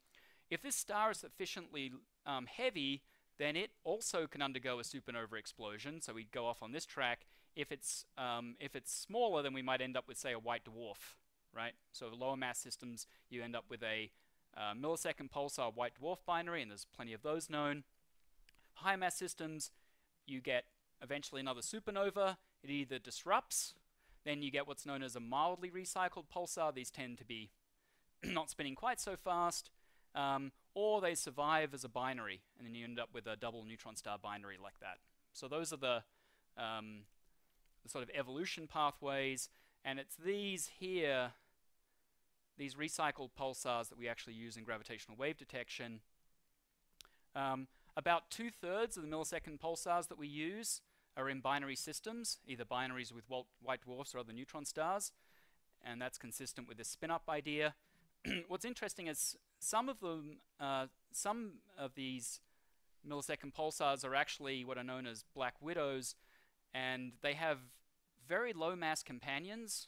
If this star is sufficiently um, heavy, then it also can undergo a supernova explosion. So we go off on this track. If it's um, if it's smaller, then we might end up with say a white dwarf, right? So lower mass systems, you end up with a uh, millisecond pulsar white dwarf binary, and there's plenty of those known high mass systems, you get eventually another supernova. It either disrupts, then you get what's known as a mildly recycled pulsar. These tend to be not spinning quite so fast, um, or they survive as a binary, and then you end up with a double neutron star binary like that. So those are the, um, the sort of evolution pathways. And it's these here, these recycled pulsars that we actually use in gravitational wave detection. Um, about two thirds of the millisecond pulsars that we use are in binary systems, either binaries with white dwarfs or other neutron stars, and that's consistent with the spin-up idea. What's interesting is some of them, uh, some of these millisecond pulsars are actually what are known as black widows, and they have very low mass companions,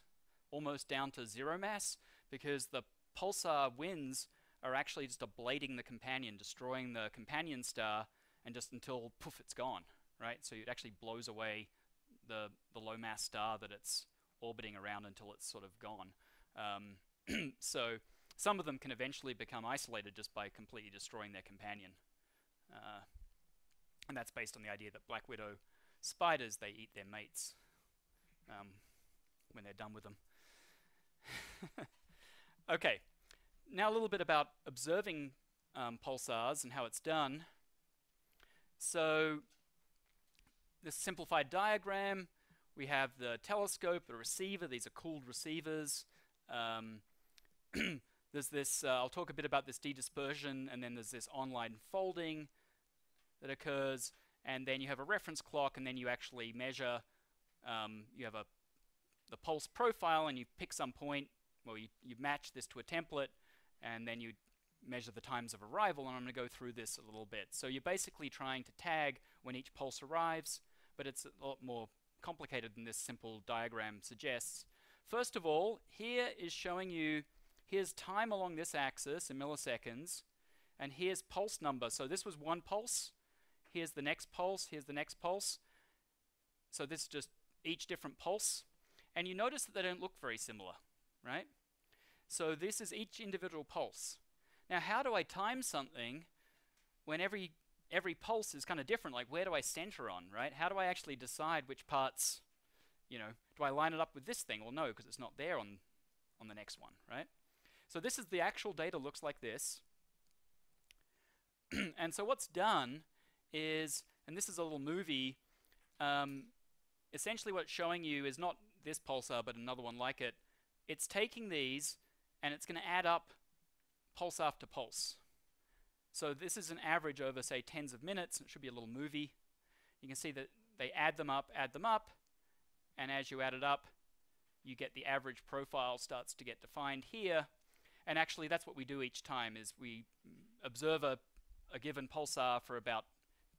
almost down to zero mass, because the pulsar winds are actually just ablating the companion, destroying the companion star, and just until poof, it's gone, right? So it actually blows away the the low mass star that it's orbiting around until it's sort of gone. Um, so some of them can eventually become isolated just by completely destroying their companion. Uh, and that's based on the idea that black widow spiders, they eat their mates um, when they're done with them. okay, now a little bit about observing um, pulsars and how it's done. So this simplified diagram, we have the telescope, the receiver, these are cooled receivers. Um, there's this, uh, I'll talk a bit about this dedispersion, and then there's this online folding that occurs, and then you have a reference clock, and then you actually measure, um, you have a the pulse profile, and you pick some point, well, you, you match this to a template, and then you measure the times of arrival, and I'm going to go through this a little bit. So you're basically trying to tag when each pulse arrives, but it's a lot more complicated than this simple diagram suggests. First of all, here is showing you, here's time along this axis in milliseconds, and here's pulse number. So this was one pulse, here's the next pulse, here's the next pulse. So this is just each different pulse. And you notice that they don't look very similar, right? So this is each individual pulse. Now, how do I time something when every every pulse is kind of different? Like, where do I center on, right? How do I actually decide which parts, you know, do I line it up with this thing? Well, no, because it's not there on on the next one, right? So this is the actual data looks like this. and so what's done is, and this is a little movie, um, essentially what it's showing you is not this pulsar, but another one like it. It's taking these and it's going to add up pulse after pulse. So this is an average over, say, tens of minutes. It should be a little movie. You can see that they add them up, add them up, and as you add it up, you get the average profile starts to get defined here. And actually, that's what we do each time, is we observe a, a given pulsar for about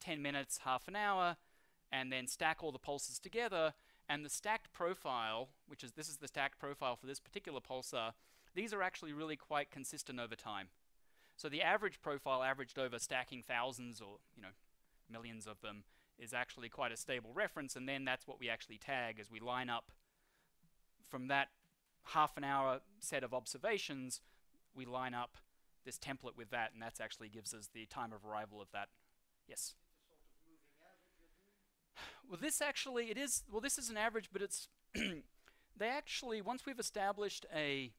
10 minutes, half an hour, and then stack all the pulses together. And the stacked profile, which is this is the stacked profile for this particular pulsar, these are actually really quite consistent over time. So the average profile averaged over stacking thousands or you know millions of them is actually quite a stable reference and then that's what we actually tag as we line up from that half an hour set of observations we line up this template with that and that actually gives us the time of arrival of that yes well this actually it is well this is an average but it's they actually once we've established a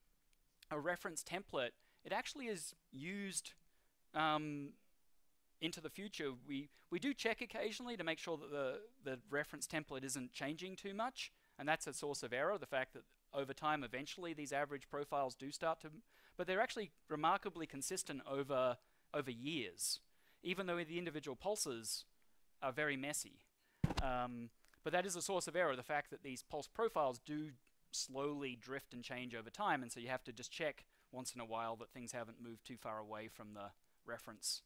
a reference template, it actually is used um, into the future. We, we do check occasionally to make sure that the, the reference template isn't changing too much, and that's a source of error, the fact that over time eventually these average profiles do start to, but they're actually remarkably consistent over, over years, even though the individual pulses are very messy. Um, but that is a source of error, the fact that these pulse profiles do slowly drift and change over time, and so you have to just check once in a while that things haven't moved too far away from the reference.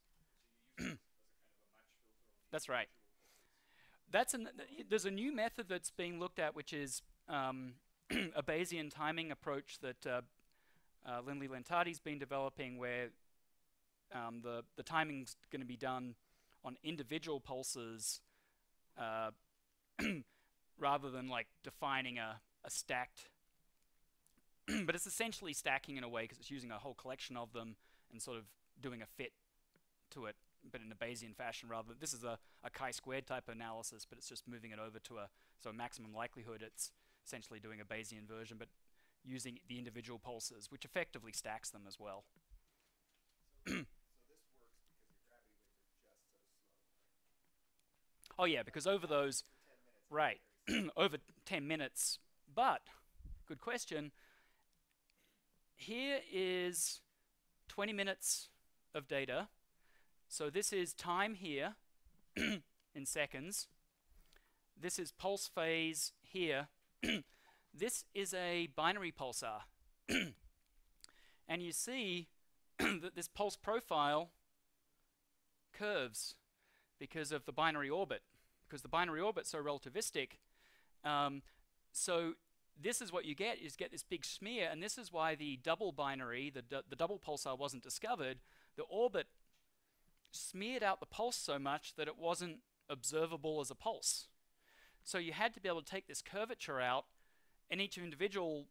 that's right. That's an, there's a new method that's being looked at, which is um, a Bayesian timing approach that uh, uh, Lindley Lentati's been developing, where um, the the timing's going to be done on individual pulses, uh, rather than like defining a a stacked, but it's essentially stacking in a way because it's using a whole collection of them and sort of doing a fit to it, but in a Bayesian fashion rather this is a, a chi-squared type analysis, but it's just moving it over to a, so maximum likelihood it's essentially doing a Bayesian version, but using the individual pulses, which effectively stacks them as well. oh yeah, because over those, right, over 10 minutes, but good question. Here is 20 minutes of data. So this is time here in seconds. This is pulse phase here. this is a binary pulsar. and you see that this pulse profile curves because of the binary orbit, because the binary orbit's so relativistic. Um, so this is what you get, is get this big smear, and this is why the double binary, the, the double pulsar wasn't discovered. The orbit smeared out the pulse so much that it wasn't observable as a pulse. So you had to be able to take this curvature out, and each individual,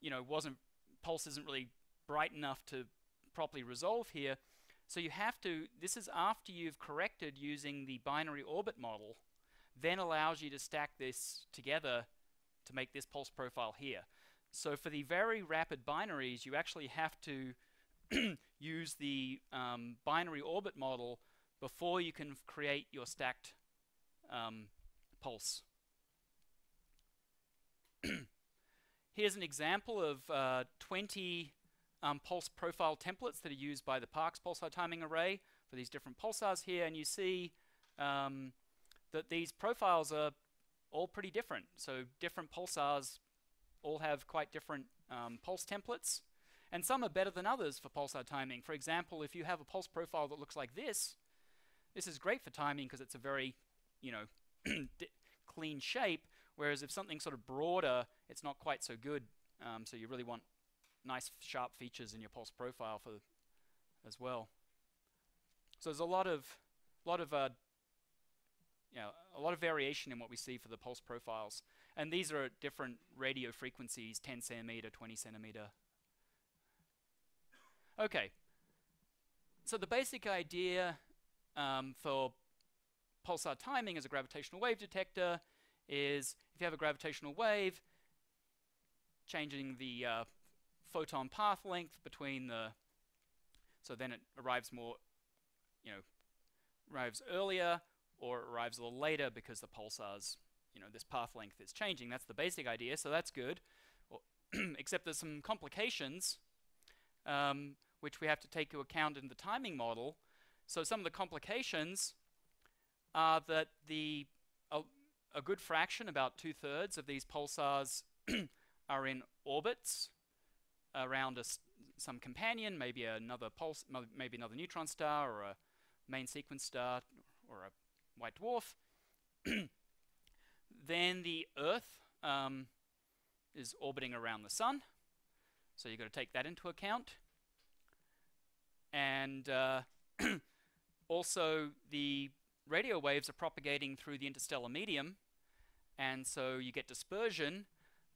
you know, wasn't pulse isn't really bright enough to properly resolve here. So you have to, this is after you've corrected using the binary orbit model, then allows you to stack this together to make this pulse profile here. So for the very rapid binaries, you actually have to use the um, binary orbit model before you can create your stacked um, pulse. Here's an example of uh, 20 um, pulse profile templates that are used by the Parkes pulsar timing array for these different pulsars here, and you see um, that these profiles are all pretty different. So different pulsars all have quite different um, pulse templates, and some are better than others for pulsar timing. For example, if you have a pulse profile that looks like this, this is great for timing because it's a very, you know, clean shape, whereas if something sort of broader, it's not quite so good. Um, so you really want nice sharp features in your pulse profile for as well. So there's a lot of lot of uh, you know, a lot of variation in what we see for the pulse profiles. And these are different radio frequencies, 10 centimeter, 20 centimeter. Okay. So the basic idea um, for pulsar timing as a gravitational wave detector is if you have a gravitational wave, changing the uh, photon path length between the, so then it arrives more, you know, arrives earlier or it arrives a little later because the pulsar's, you know, this path length is changing. That's the basic idea, so that's good. except there's some complications um, which we have to take into account in the timing model. So some of the complications are that the a, a good fraction, about two-thirds of these pulsars are in orbits around some companion, maybe another pulse, maybe another neutron star or a main sequence star or a white dwarf. then the Earth um, is orbiting around the Sun, so you've got to take that into account. And uh, also the radio waves are propagating through the interstellar medium, and so you get dispersion.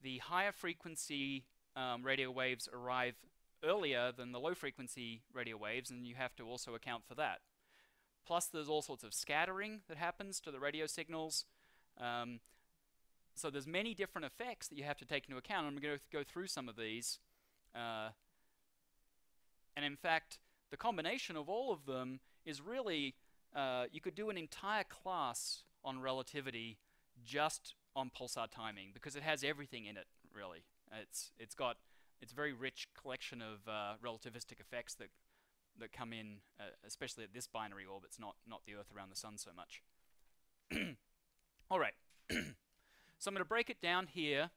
The higher frequency um, radio waves arrive earlier than the low frequency radio waves, and you have to also account for that. Plus, there's all sorts of scattering that happens to the radio signals. Um, so there's many different effects that you have to take into account. I'm going to go through some of these. Uh, and in fact, the combination of all of them is really, uh, you could do an entire class on relativity just on pulsar timing because it has everything in it, really. It's, it's got, it's a very rich collection of uh, relativistic effects that that come in, uh, especially at this binary orbit, it's not, not the Earth around the Sun so much. All right, so I'm going to break it down here.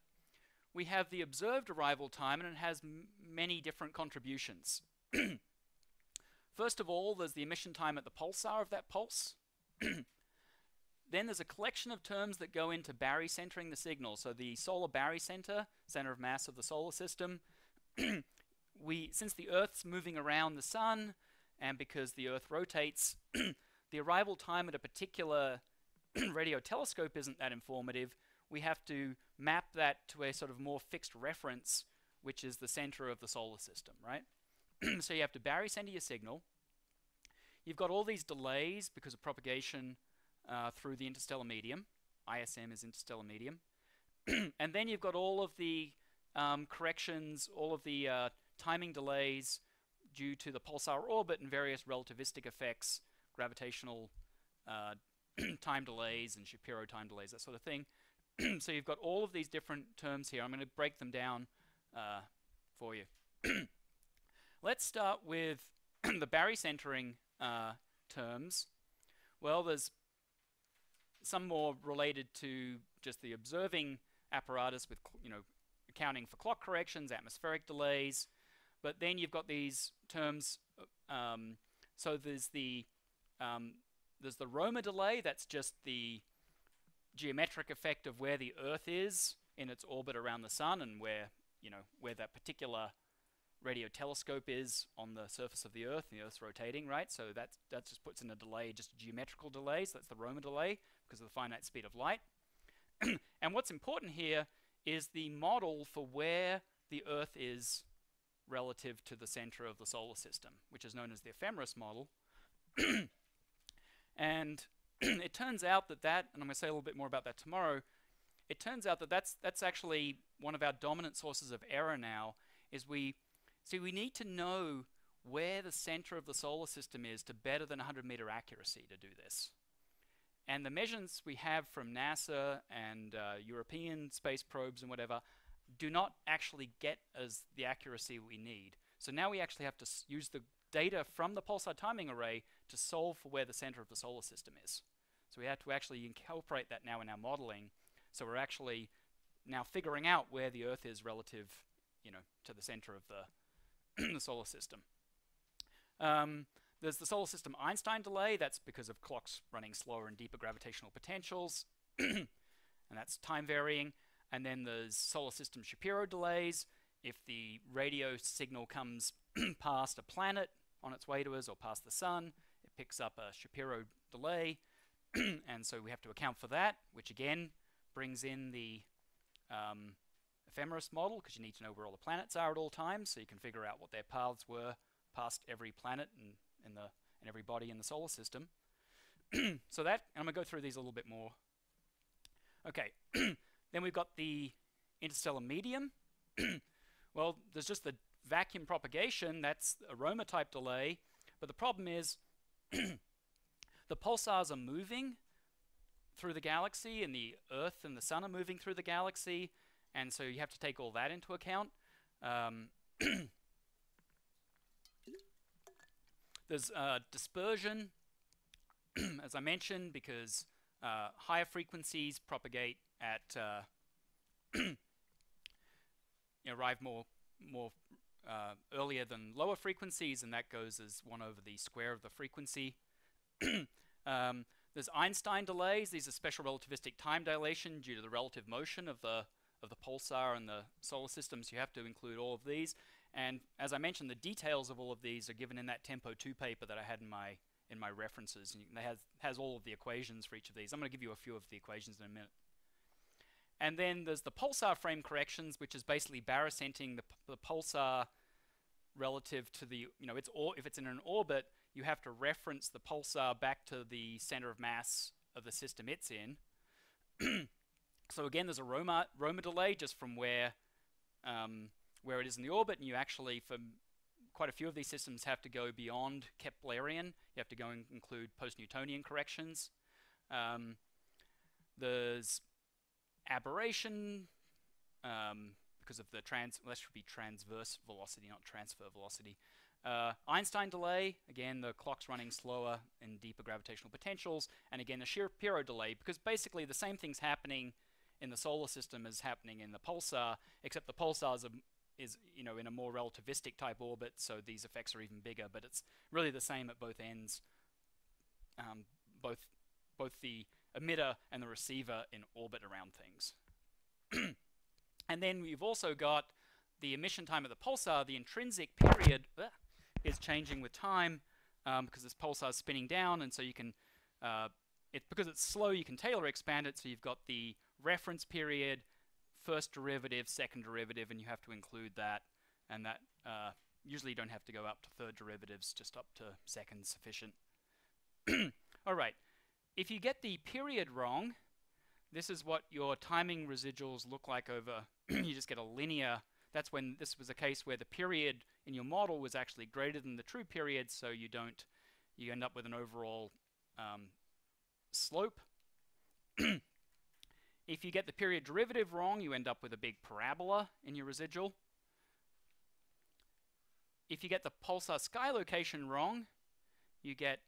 We have the observed arrival time, and it has many different contributions. First of all, there's the emission time at the pulsar of that pulse. then there's a collection of terms that go into barycentering the signal. So the solar barycenter, center of mass of the solar system, we, since the Earth's moving around the sun, and because the Earth rotates, the arrival time at a particular radio telescope isn't that informative. We have to map that to a sort of more fixed reference, which is the center of the solar system, right? so you have to barycenter your signal. You've got all these delays because of propagation uh, through the interstellar medium. ISM is interstellar medium. and then you've got all of the um, corrections, all of the uh, timing delays due to the pulsar orbit and various relativistic effects, gravitational uh, time delays and Shapiro time delays, that sort of thing. so you've got all of these different terms here. I'm going to break them down uh, for you. Let's start with the barycentering uh, terms. Well, there's some more related to just the observing apparatus with, you know, accounting for clock corrections, atmospheric delays. But then you've got these terms. Um, so there's the um, there's the Romer delay. That's just the geometric effect of where the Earth is in its orbit around the Sun and where you know where that particular radio telescope is on the surface of the Earth. The Earth's rotating, right? So that that just puts in a delay, just a geometrical delay. So that's the Romer delay because of the finite speed of light. and what's important here is the model for where the Earth is relative to the center of the solar system, which is known as the ephemeris model. and it turns out that that, and I'm going to say a little bit more about that tomorrow, it turns out that that's, that's actually one of our dominant sources of error now, is we, see we need to know where the center of the solar system is to better than 100 meter accuracy to do this. And the measurements we have from NASA and uh, European space probes and whatever do not actually get as the accuracy we need. So now we actually have to use the data from the pulsar timing array to solve for where the center of the solar system is. So we have to actually incorporate that now in our modeling. So we're actually now figuring out where the Earth is relative, you know, to the center of the, the solar system. Um, there's the solar system Einstein delay. That's because of clocks running slower and deeper gravitational potentials. and that's time varying. And then there's solar system Shapiro delays. If the radio signal comes past a planet on its way to us or past the sun, it picks up a Shapiro delay. and so we have to account for that, which again brings in the um, ephemeris model because you need to know where all the planets are at all times so you can figure out what their paths were past every planet and in the and every body in the solar system. so that, I'm going to go through these a little bit more. Okay, then we've got the interstellar medium. well, there's just the vacuum propagation, that's a Romer type delay, but the problem is the pulsars are moving through the galaxy and the Earth and the Sun are moving through the galaxy, and so you have to take all that into account. Um, There's uh, dispersion, as I mentioned, because uh, higher frequencies propagate at uh, arrive more more uh, earlier than lower frequencies, and that goes as one over the square of the frequency. um, there's Einstein delays. These are special relativistic time dilation due to the relative motion of the of the pulsar and the solar systems. You have to include all of these. And as I mentioned, the details of all of these are given in that Tempo 2 paper that I had in my in my references. And it has, has all of the equations for each of these. I'm going to give you a few of the equations in a minute. And then there's the pulsar frame corrections, which is basically barycenting the, the pulsar relative to the, you know, it's or, if it's in an orbit, you have to reference the pulsar back to the center of mass of the system it's in. so again, there's a Roma, Romer delay just from where um, where it is in the orbit, and you actually, for quite a few of these systems, have to go beyond Keplerian. You have to go and include post-Newtonian corrections. Um, there's aberration um, because of the trans. Well, that should be transverse velocity, not transfer velocity. Uh, Einstein delay, again, the clock's running slower in deeper gravitational potentials, and again, the Shapiro delay, because basically the same thing's happening in the solar system as happening in the pulsar, except the pulsars are is you know in a more relativistic type orbit, so these effects are even bigger. But it's really the same at both ends. Um, both both the emitter and the receiver in orbit around things. and then we've also got the emission time of the pulsar. The intrinsic period uh, is changing with time um, because this pulsar is spinning down, and so you can uh, it because it's slow, you can Taylor expand it. So you've got the reference period first derivative, second derivative, and you have to include that. And that uh, usually you don't have to go up to third derivatives, just up to second sufficient. All right, if you get the period wrong, this is what your timing residuals look like over, you just get a linear, that's when this was a case where the period in your model was actually greater than the true period, so you don't, you end up with an overall um, slope. If you get the period derivative wrong, you end up with a big parabola in your residual. If you get the pulsar sky location wrong, you get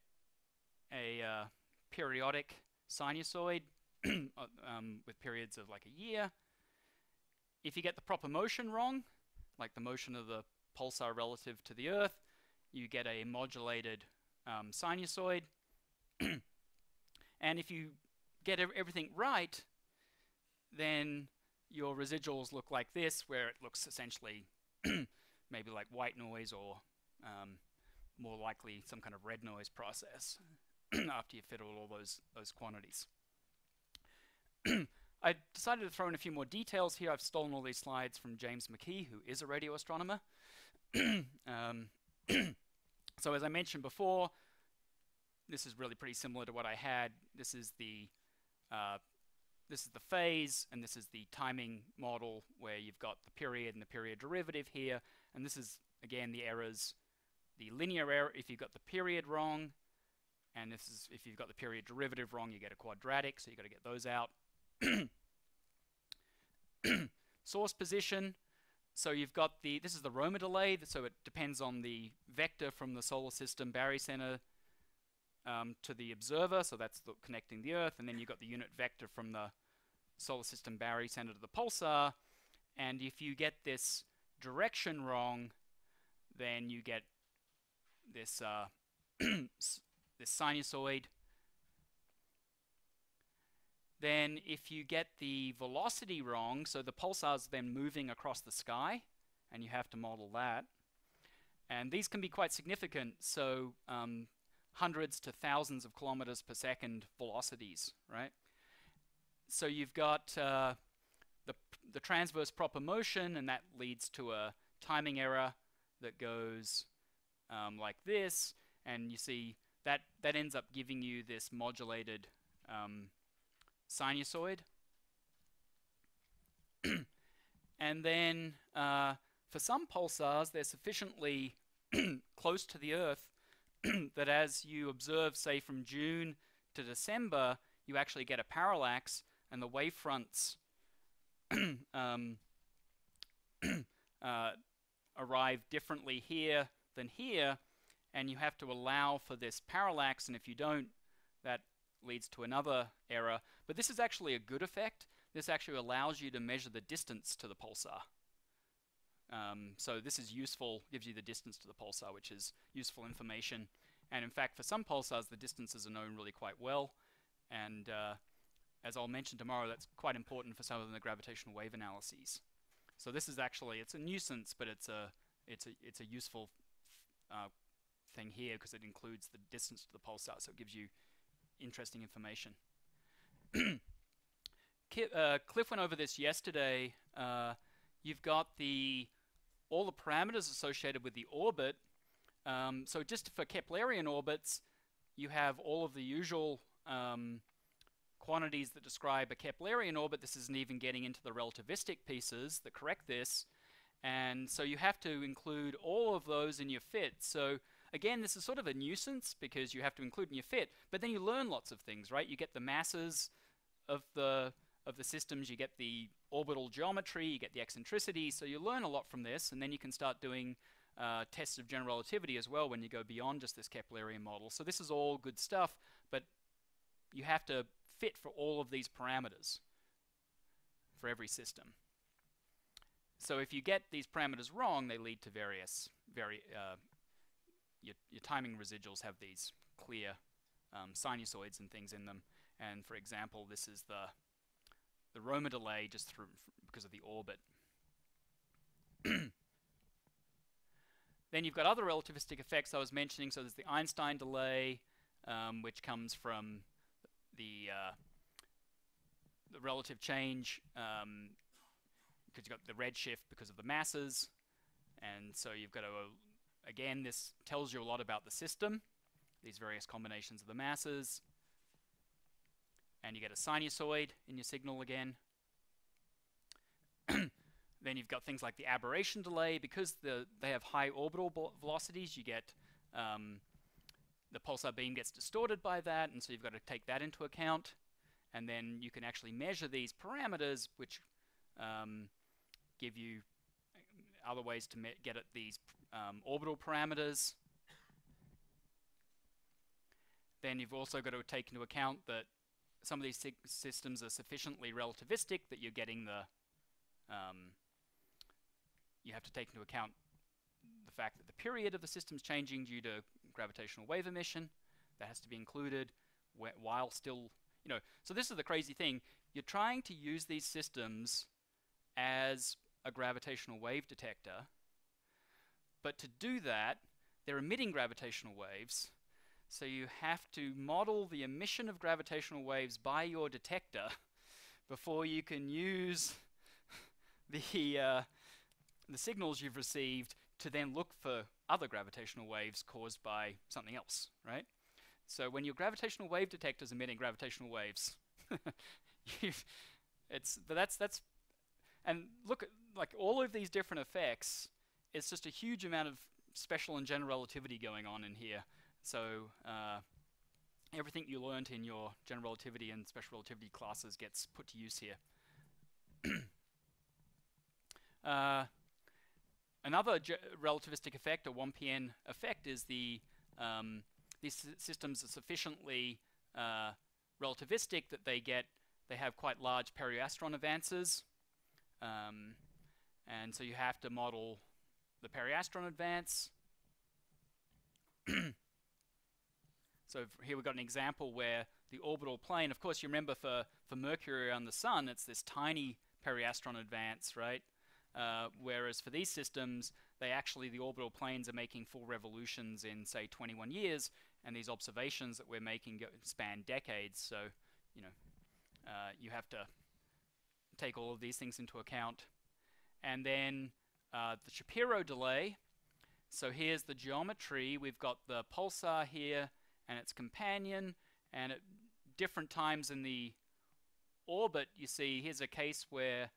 a uh, periodic sinusoid uh, um, with periods of like a year. If you get the proper motion wrong, like the motion of the pulsar relative to the Earth, you get a modulated um, sinusoid. and if you get everything right, then your residuals look like this, where it looks essentially maybe like white noise or um, more likely some kind of red noise process after you fiddle all those, those quantities. I decided to throw in a few more details here. I've stolen all these slides from James McKee, who is a radio astronomer. um, so as I mentioned before, this is really pretty similar to what I had. This is the uh, this is the phase, and this is the timing model where you've got the period and the period derivative here. And this is, again, the errors, the linear error if you've got the period wrong, and this is if you've got the period derivative wrong, you get a quadratic, so you've got to get those out. Source position, so you've got the, this is the Romer delay, so it depends on the vector from the solar system barycenter um, to the observer, so that's the connecting the Earth, and then you've got the unit vector from the solar system barycenter to the pulsar, and if you get this direction wrong, then you get this uh, this sinusoid. Then if you get the velocity wrong, so the pulsar's then moving across the sky, and you have to model that. And these can be quite significant, so um, hundreds to thousands of kilometers per second velocities, right? So you've got uh, the, the transverse proper motion, and that leads to a timing error that goes um, like this, and you see that that ends up giving you this modulated um, sinusoid. and then uh, for some pulsars, they're sufficiently close to the Earth that as you observe, say, from June to December, you actually get a parallax, and the wavefronts um, uh, arrive differently here than here, and you have to allow for this parallax, and if you don't, that leads to another error. But this is actually a good effect. This actually allows you to measure the distance to the pulsar. Um, so this is useful, gives you the distance to the pulsar, which is useful information. And in fact, for some pulsars, the distances are known really quite well. And uh, as I'll mention tomorrow, that's quite important for some of the gravitational wave analyses. So this is actually, it's a nuisance, but it's a, it's a, it's a useful uh, thing here because it includes the distance to the pulsar, so it gives you interesting information. uh, Cliff went over this yesterday. Uh, you've got the all the parameters associated with the orbit. Um, so just for Keplerian orbits, you have all of the usual um, quantities that describe a Keplerian orbit. This isn't even getting into the relativistic pieces that correct this. And so you have to include all of those in your fit. So Again, this is sort of a nuisance because you have to include in your fit, but then you learn lots of things, right? You get the masses of the of the systems, you get the orbital geometry, you get the eccentricity, so you learn a lot from this, and then you can start doing uh, tests of general relativity as well when you go beyond just this Keplerian model. So this is all good stuff, but you have to fit for all of these parameters for every system. So if you get these parameters wrong, they lead to various, very uh, your, your timing residuals have these clear um, sinusoids and things in them. And for example, this is the the Romer delay just through because of the orbit. then you've got other relativistic effects I was mentioning. So there's the Einstein delay, um, which comes from the uh, the relative change um, because you've got the redshift because of the masses, and so you've got to Again, this tells you a lot about the system, these various combinations of the masses. And you get a sinusoid in your signal again. then you've got things like the aberration delay. Because the, they have high orbital velocities, you get um, the pulsar beam gets distorted by that, and so you've got to take that into account. and then you can actually measure these parameters, which um, give you other ways to get at these um, orbital parameters. Then you've also got to take into account that some of these systems are sufficiently relativistic that you're getting the um, you have to take into account the fact that the period of the system's changing due to gravitational wave emission. That has to be included wh while still, you know, so this is the crazy thing. You're trying to use these systems as a gravitational wave detector, but to do that, they're emitting gravitational waves, so you have to model the emission of gravitational waves by your detector before you can use the, uh, the signals you've received to then look for other gravitational waves caused by something else, right? So when your gravitational wave detector is emitting gravitational waves, it's that's that's and look at like all of these different effects. It's just a huge amount of special and general relativity going on in here. So uh, everything you learned in your general relativity and special relativity classes gets put to use here. uh, another relativistic effect, or 1pn effect, is the um, these systems are sufficiently uh, relativistic that they get they have quite large periastron advances, um, and so you have to model the periastron advance. So here we've got an example where the orbital plane, of course you remember for, for Mercury on the Sun, it's this tiny periastron advance, right? Uh, whereas for these systems, they actually, the orbital planes are making full revolutions in, say, 21 years, and these observations that we're making span decades. So, you know, uh, you have to take all of these things into account. And then uh, the Shapiro delay. So here's the geometry. We've got the pulsar here, and its companion, and at different times in the orbit, you see here's a case where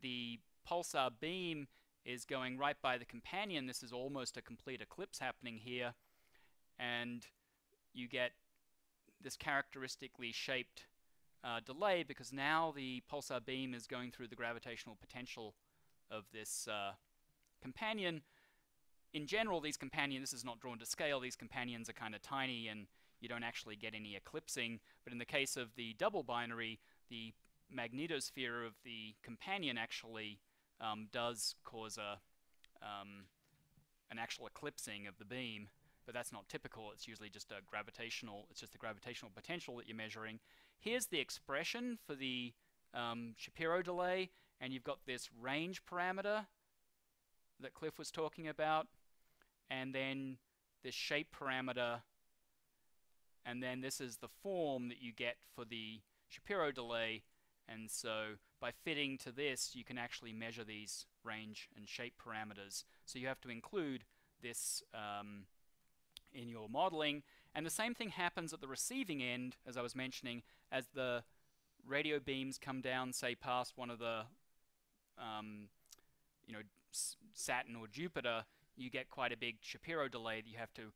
the pulsar beam is going right by the companion. This is almost a complete eclipse happening here, and you get this characteristically shaped uh, delay because now the pulsar beam is going through the gravitational potential of this uh, companion, in general, these companions, this is not drawn to scale, these companions are kind of tiny and you don't actually get any eclipsing. But in the case of the double binary, the magnetosphere of the companion actually um, does cause a um, an actual eclipsing of the beam, but that's not typical. It's usually just a gravitational, it's just the gravitational potential that you're measuring. Here's the expression for the um, Shapiro delay, and you've got this range parameter that Cliff was talking about and then this shape parameter, and then this is the form that you get for the Shapiro delay, and so by fitting to this, you can actually measure these range and shape parameters. So you have to include this um, in your modeling. And the same thing happens at the receiving end, as I was mentioning, as the radio beams come down, say, past one of the, um, you know, Saturn or Jupiter, you get quite a big Shapiro delay that you have to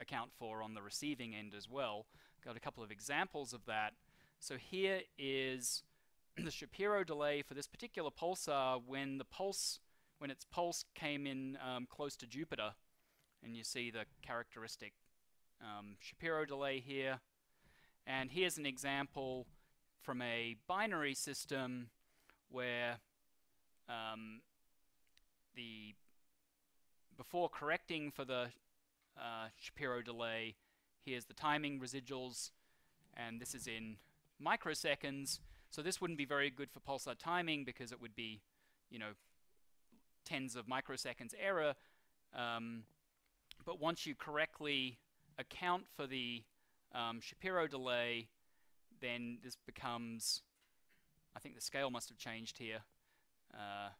account for on the receiving end as well. Got a couple of examples of that. So here is the Shapiro delay for this particular pulsar when the pulse, when its pulse came in um, close to Jupiter, and you see the characteristic um, Shapiro delay here. And here's an example from a binary system where um, the before correcting for the uh, Shapiro delay, here's the timing residuals, and this is in microseconds. So this wouldn't be very good for pulsar timing because it would be, you know, tens of microseconds error. Um, but once you correctly account for the um, Shapiro delay, then this becomes, I think the scale must have changed here, uh,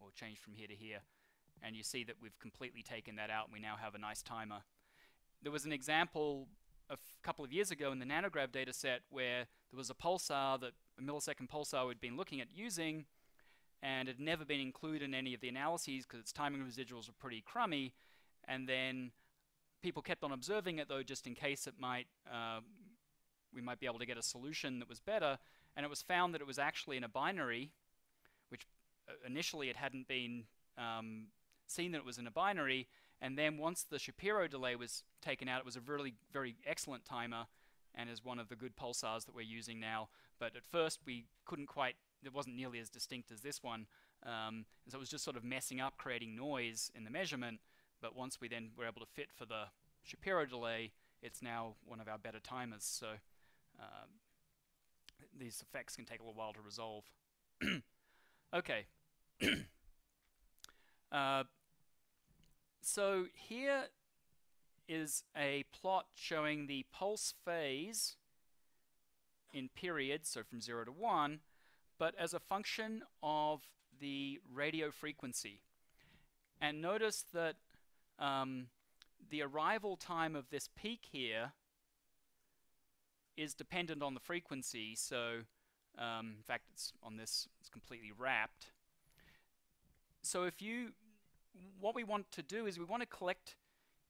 or change from here to here. And you see that we've completely taken that out. And we now have a nice timer. There was an example a couple of years ago in the nanograv data set where there was a pulsar that a millisecond pulsar we'd been looking at using and had never been included in any of the analyses because its timing residuals were pretty crummy. And then people kept on observing it though just in case it might uh, we might be able to get a solution that was better, and it was found that it was actually in a binary, initially it hadn't been um, seen that it was in a binary, and then once the Shapiro delay was taken out, it was a really very excellent timer, and is one of the good pulsars that we're using now. But at first we couldn't quite, it wasn't nearly as distinct as this one, um, so it was just sort of messing up, creating noise in the measurement. But once we then were able to fit for the Shapiro delay, it's now one of our better timers. So um, these effects can take a little while to resolve. okay. uh, so here is a plot showing the pulse phase in periods, so from 0 to 1, but as a function of the radio frequency. And notice that um, the arrival time of this peak here is dependent on the frequency, so um, in fact it's on this, it's completely wrapped. So if you, what we want to do is we want to collect,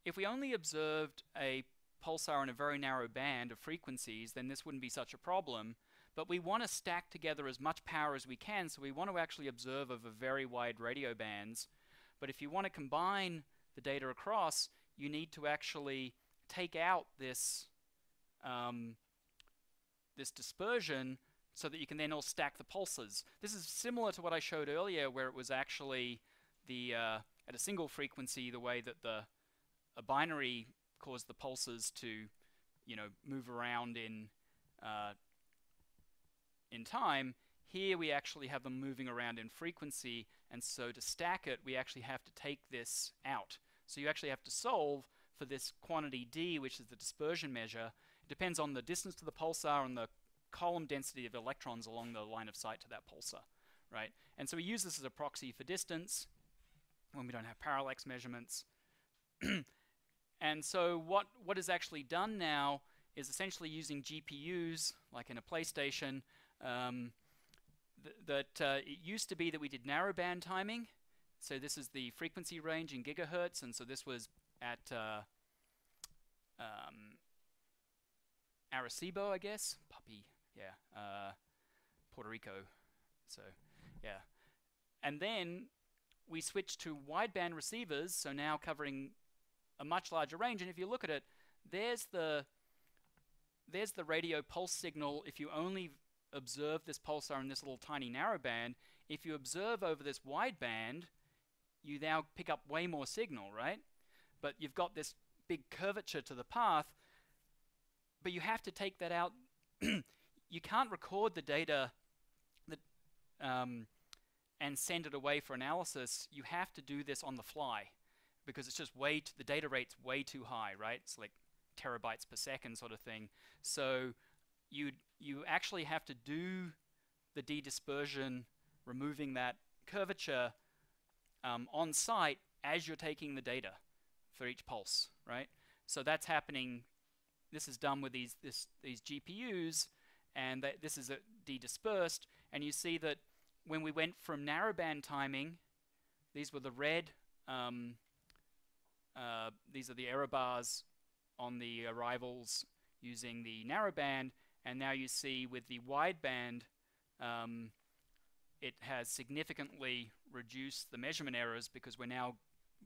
if we only observed a pulsar in a very narrow band of frequencies, then this wouldn't be such a problem. But we want to stack together as much power as we can, so we want to actually observe over very wide radio bands. But if you want to combine the data across, you need to actually take out this um, this dispersion so that you can then all stack the pulses. This is similar to what I showed earlier where it was actually the uh, at a single frequency the way that the a binary caused the pulses to you know move around in uh, in time. Here we actually have them moving around in frequency and so to stack it we actually have to take this out. So you actually have to solve for this quantity d which is the dispersion measure it depends on the distance to the pulsar and the column density of electrons along the line of sight to that pulsar, right? And so we use this as a proxy for distance when we don't have parallax measurements. and so what, what is actually done now is essentially using GPUs, like in a PlayStation, um, th that uh, it used to be that we did narrowband timing. So this is the frequency range in gigahertz, and so this was at uh, um, Arecibo, I guess. Puppy, yeah. Uh, Puerto Rico. So, yeah. And then we switched to wideband receivers, so now covering a much larger range. And if you look at it, there's the there's the radio pulse signal if you only observe this pulsar in this little tiny narrow band. If you observe over this wide band, you now pick up way more signal, right? But you've got this big curvature to the path, but you have to take that out. you can't record the data that, um, and send it away for analysis. You have to do this on the fly because it's just way the data rate's way too high, right? It's like terabytes per second sort of thing. So you you actually have to do the de-dispersion, removing that curvature um, on site as you're taking the data for each pulse, right? So that's happening this is done with these this, these GPUs, and this is de-dispersed. And you see that when we went from narrowband timing, these were the red. Um, uh, these are the error bars on the arrivals using the narrowband, and now you see with the wideband, um, it has significantly reduced the measurement errors because we're now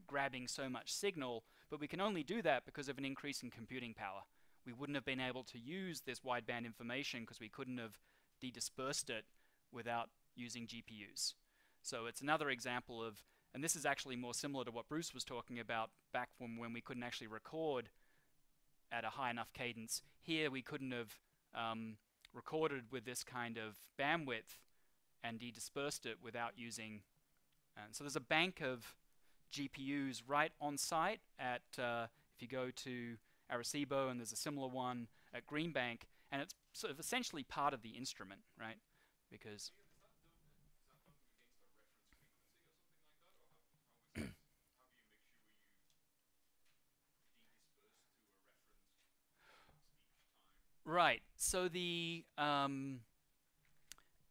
grabbing so much signal, but we can only do that because of an increase in computing power we wouldn't have been able to use this wideband information because we couldn't have de-dispersed it without using GPUs. So it's another example of, and this is actually more similar to what Bruce was talking about back when, when we couldn't actually record at a high enough cadence. Here we couldn't have um, recorded with this kind of bandwidth and de-dispersed it without using. And so there's a bank of GPUs right on site at, uh, if you go to Arecibo, and there's a similar one at Greenbank, and it's sort of essentially part of the instrument, right? Because Right. So the um,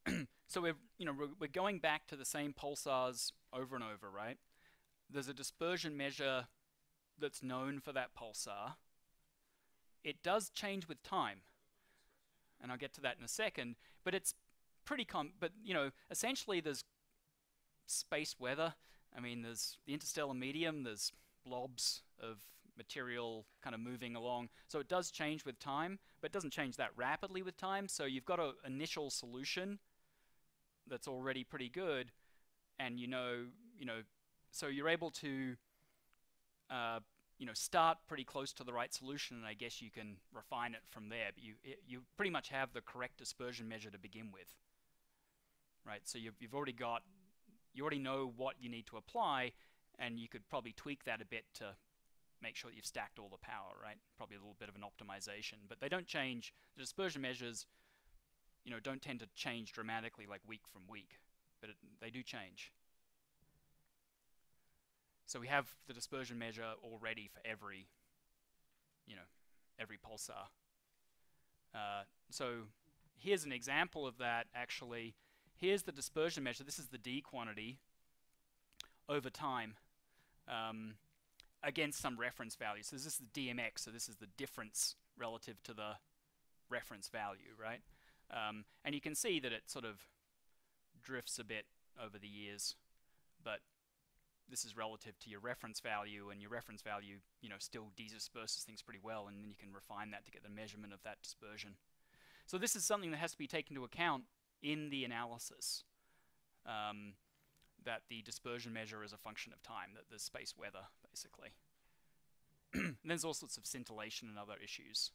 so we're you know we're, we're going back to the same pulsars over and over, right? There's a dispersion measure that's known for that pulsar, it does change with time. and I'll get to that in a second. But it's pretty com. But you know, essentially, there's space weather. I mean, there's the interstellar medium. There's blobs of material kind of moving along. So it does change with time, but it doesn't change that rapidly with time. So you've got an initial solution that's already pretty good, and you know, you know, so you're able to, uh, you know, start pretty close to the right solution, and I guess you can refine it from there. But you you pretty much have the correct dispersion measure to begin with, right? So you've you've already got, you already know what you need to apply, and you could probably tweak that a bit to make sure that you've stacked all the power, right? Probably a little bit of an optimization, but they don't change. The dispersion measures, you know, don't tend to change dramatically like week from week, but it, they do change. So we have the dispersion measure already for every, you know, every pulsar. Uh, so here's an example of that actually. Here's the dispersion measure. This is the D quantity over time. Um, against some reference value. So this is the DMX, so this is the difference relative to the reference value, right? Um, and you can see that it sort of drifts a bit over the years, but this is relative to your reference value, and your reference value, you know, still disperses things pretty well, and then you can refine that to get the measurement of that dispersion. So this is something that has to be taken into account in the analysis. Um, that the dispersion measure is a function of time, that the space weather, basically. and there's all sorts of scintillation and other issues.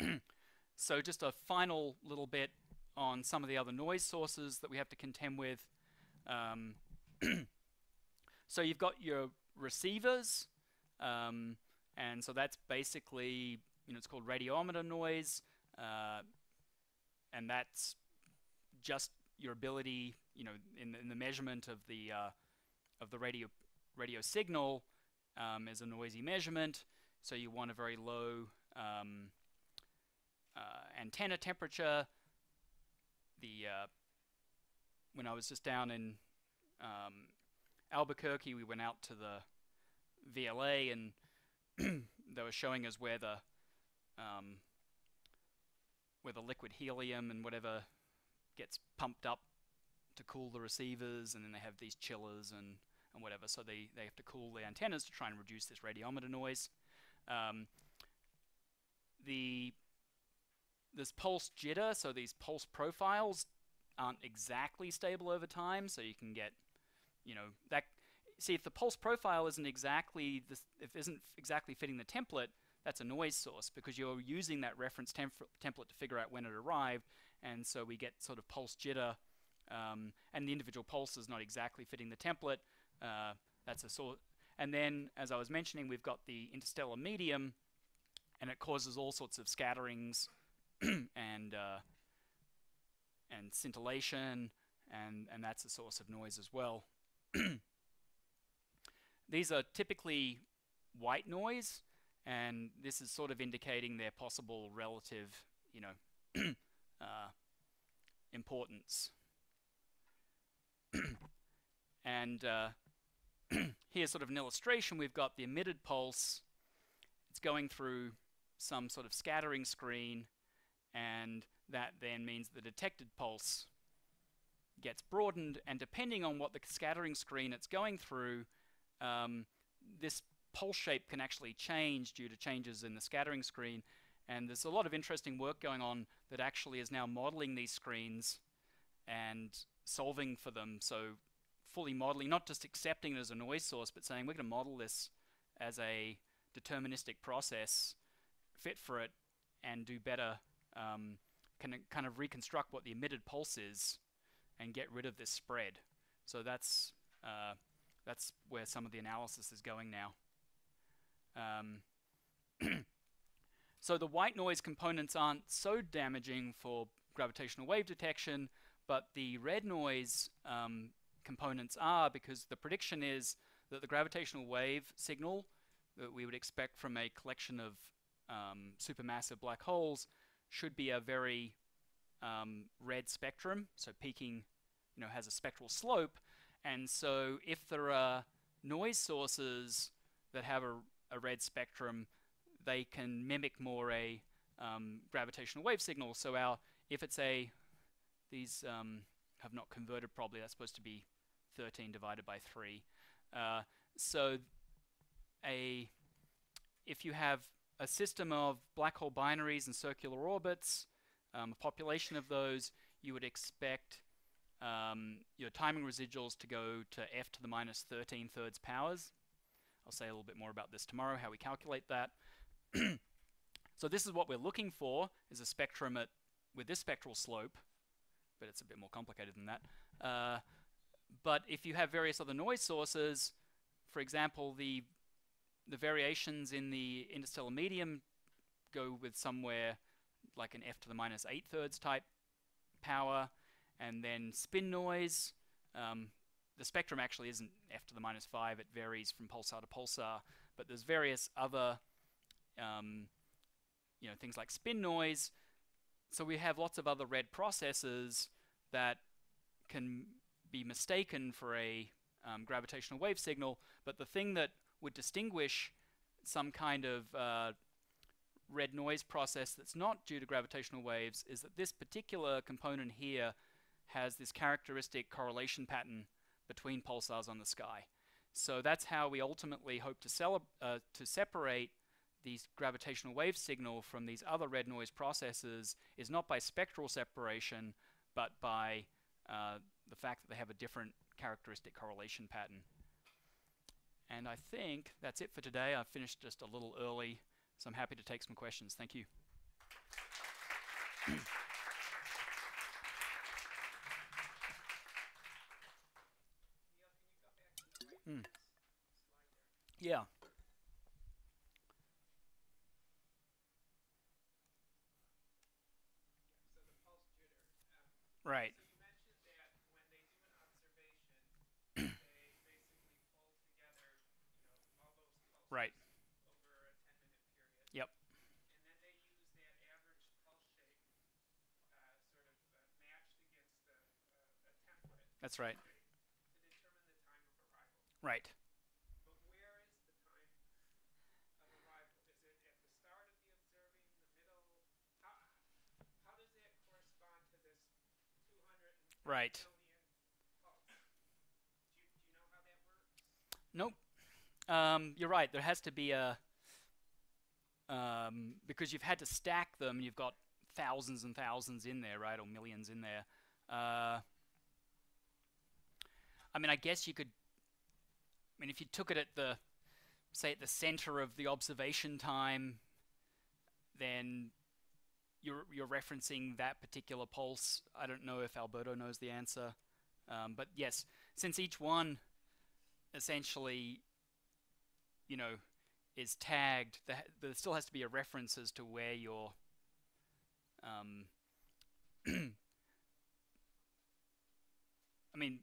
Um, so just a final little bit on some of the other noise sources that we have to contend with. Um, so you've got your receivers, um, and so that's basically, you know, it's called radiometer noise, uh, and that's just your ability, you know, in, in the measurement of the uh, of the radio radio signal um, is a noisy measurement. So you want a very low um, uh, antenna temperature. The uh, when I was just down in um, Albuquerque, we went out to the VLA and they were showing us where the um, where the liquid helium and whatever gets pumped up to cool the receivers, and then they have these chillers and, and whatever. So they, they have to cool the antennas to try and reduce this radiometer noise. Um, the this pulse jitter, so these pulse profiles aren't exactly stable over time, so you can get, you know, that. See, if the pulse profile isn't exactly this, if isn't exactly fitting the template, that's a noise source because you're using that reference template to figure out when it arrived, and so we get sort of pulse jitter, um, and the individual pulse is not exactly fitting the template. Uh, that's a sort. And then, as I was mentioning, we've got the interstellar medium, and it causes all sorts of scatterings and uh, and scintillation, and and that's a source of noise as well. These are typically white noise, and this is sort of indicating their possible relative, you know, uh, importance. and uh, here's sort of an illustration. We've got the emitted pulse. It's going through some sort of scattering screen, and that then means the detected pulse gets broadened, and depending on what the scattering screen it's going through, um, this pulse shape can actually change due to changes in the scattering screen, and there's a lot of interesting work going on that actually is now modeling these screens and solving for them. So fully modeling, not just accepting it as a noise source, but saying we're going to model this as a deterministic process, fit for it, and do better, um, can kind of reconstruct what the emitted pulse is and get rid of this spread. So that's uh, that's where some of the analysis is going now. Um, So the white noise components aren't so damaging for gravitational wave detection, but the red noise um, components are because the prediction is that the gravitational wave signal that we would expect from a collection of um, supermassive black holes should be a very um, red spectrum, so peaking you know, has a spectral slope, and so if there are noise sources that have a, a red spectrum, they can mimic more a um, gravitational wave signal. So our if it's a these um, have not converted probably. That's supposed to be 13 divided by 3. Uh, so a if you have a system of black hole binaries and circular orbits, um, a population of those, you would expect um, your timing residuals to go to f to the minus 13 thirds powers. I'll say a little bit more about this tomorrow, how we calculate that. so this is what we're looking for, is a spectrum at, with this spectral slope, but it's a bit more complicated than that. Uh, but if you have various other noise sources, for example, the the variations in the interstellar medium go with somewhere like an f to the minus 8 thirds type power, and then spin noise. Um, the spectrum actually isn't f to the minus 5, it varies from pulsar to pulsar, but there's various other um, you know, things like spin noise. So we have lots of other red processes that can be mistaken for a um, gravitational wave signal, but the thing that would distinguish some kind of uh, red noise process that's not due to gravitational waves is that this particular component here has this characteristic correlation pattern between pulsars on the sky. So that's how we ultimately hope to, uh, to separate these gravitational wave signal from these other red noise processes is not by spectral separation, but by uh, the fact that they have a different characteristic correlation pattern. And I think that's it for today. I finished just a little early, so I'm happy to take some questions. Thank you. mm. Yeah. Right. Right. Yep. Uh, That's right. Right. But where is the time of arrival? Is it at the start of the observing, the middle? How, how does that correspond to this 200 right. pulse? Do you, do you know how that works? Nope. Um, you're right. There has to be a um, because you've had to stack them. You've got thousands and thousands in there, right, or millions in there. Uh, I mean, I guess you could. I mean, if you took it at the, say, at the center of the observation time, then you're you're referencing that particular pulse. I don't know if Alberto knows the answer, um, but yes, since each one essentially you know, is tagged, there, still has to be a reference as to where your um, I mean,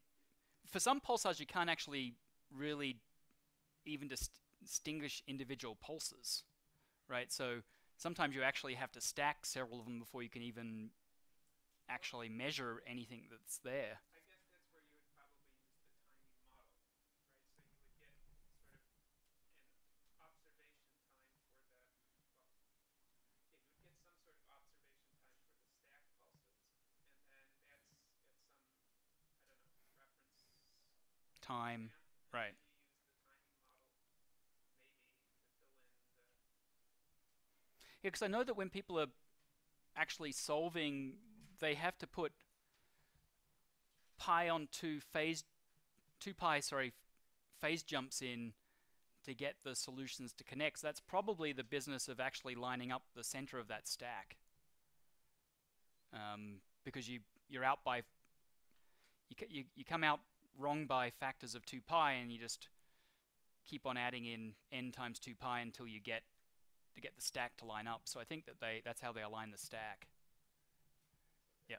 for some pulsars, you can't actually really even dis distinguish individual pulses, right? So sometimes you actually have to stack several of them before you can even actually measure anything that's there. Time. Right. Yeah, because I know that when people are actually solving, they have to put pi on two phase, two pi, sorry, phase jumps in to get the solutions to connect. So that's probably the business of actually lining up the center of that stack. Um, because you you're out by you, you you come out wrong by factors of 2 pi and you just keep on adding in n times 2 pi until you get to get the stack to line up. So I think that they that's how they align the stack. Yeah.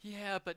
Yeah, but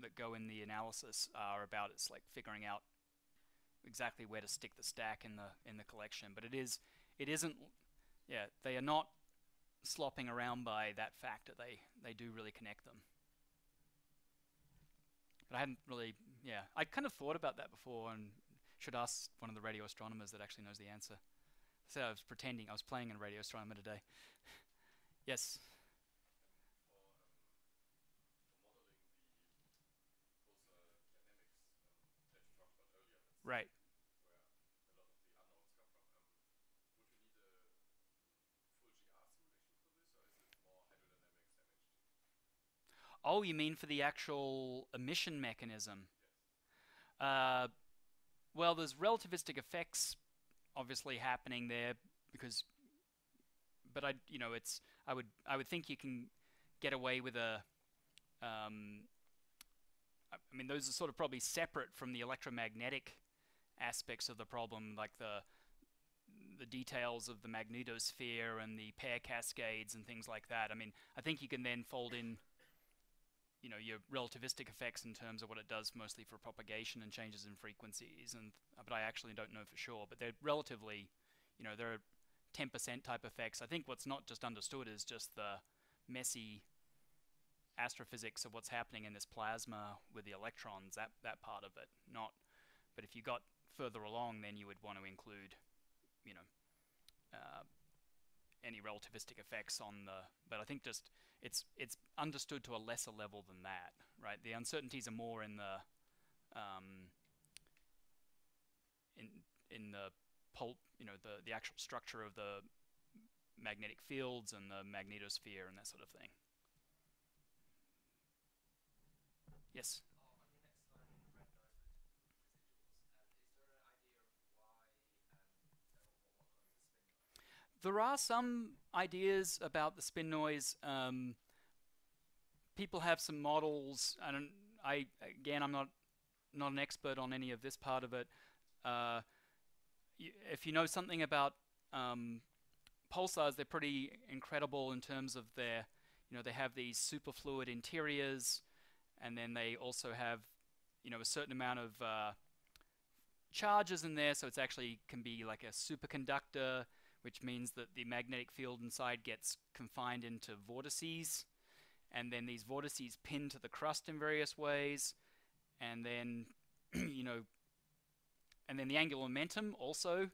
that go in the analysis are about. It's like figuring out exactly where to stick the stack in the in the collection. But it is it isn't yeah they are not slopping around by that factor. They they do really connect them. But I hadn't really yeah I kind of thought about that before and should ask one of the radio astronomers that actually knows the answer. So I was pretending I was playing in radio astronomer today. yes. Right. Oh, you mean for the actual emission mechanism? Uh, well, there's relativistic effects obviously happening there because, but I, you know, it's I would I would think you can get away with a. Um, I I mean, those are sort of probably separate from the electromagnetic aspects of the problem, like the the details of the magnetosphere and the pair cascades and things like that. I mean, I think you can then fold in, you know, your relativistic effects in terms of what it does mostly for propagation and changes in frequencies. And uh, but I actually don't know for sure. But they're relatively, you know, they're 10% type effects. I think what's not just understood is just the messy astrophysics of what's happening in this plasma with the electrons. That that part of it, not. But if you got further along, then you would want to include, you know, uh, any relativistic effects on the. But I think just it's it's understood to a lesser level than that, right? The uncertainties are more in the um, in in the pulp, you know, the the actual structure of the magnetic fields and the magnetosphere and that sort of thing. Yes. There are some ideas about the spin noise. Um, people have some models. I don't. I again, I'm not not an expert on any of this part of it. Uh, if you know something about um, pulsars, they're pretty incredible in terms of their. You know, they have these superfluid interiors, and then they also have, you know, a certain amount of uh, charges in there. So it's actually can be like a superconductor which means that the magnetic field inside gets confined into vortices, and then these vortices pin to the crust in various ways, and then, you know, and then the angular momentum also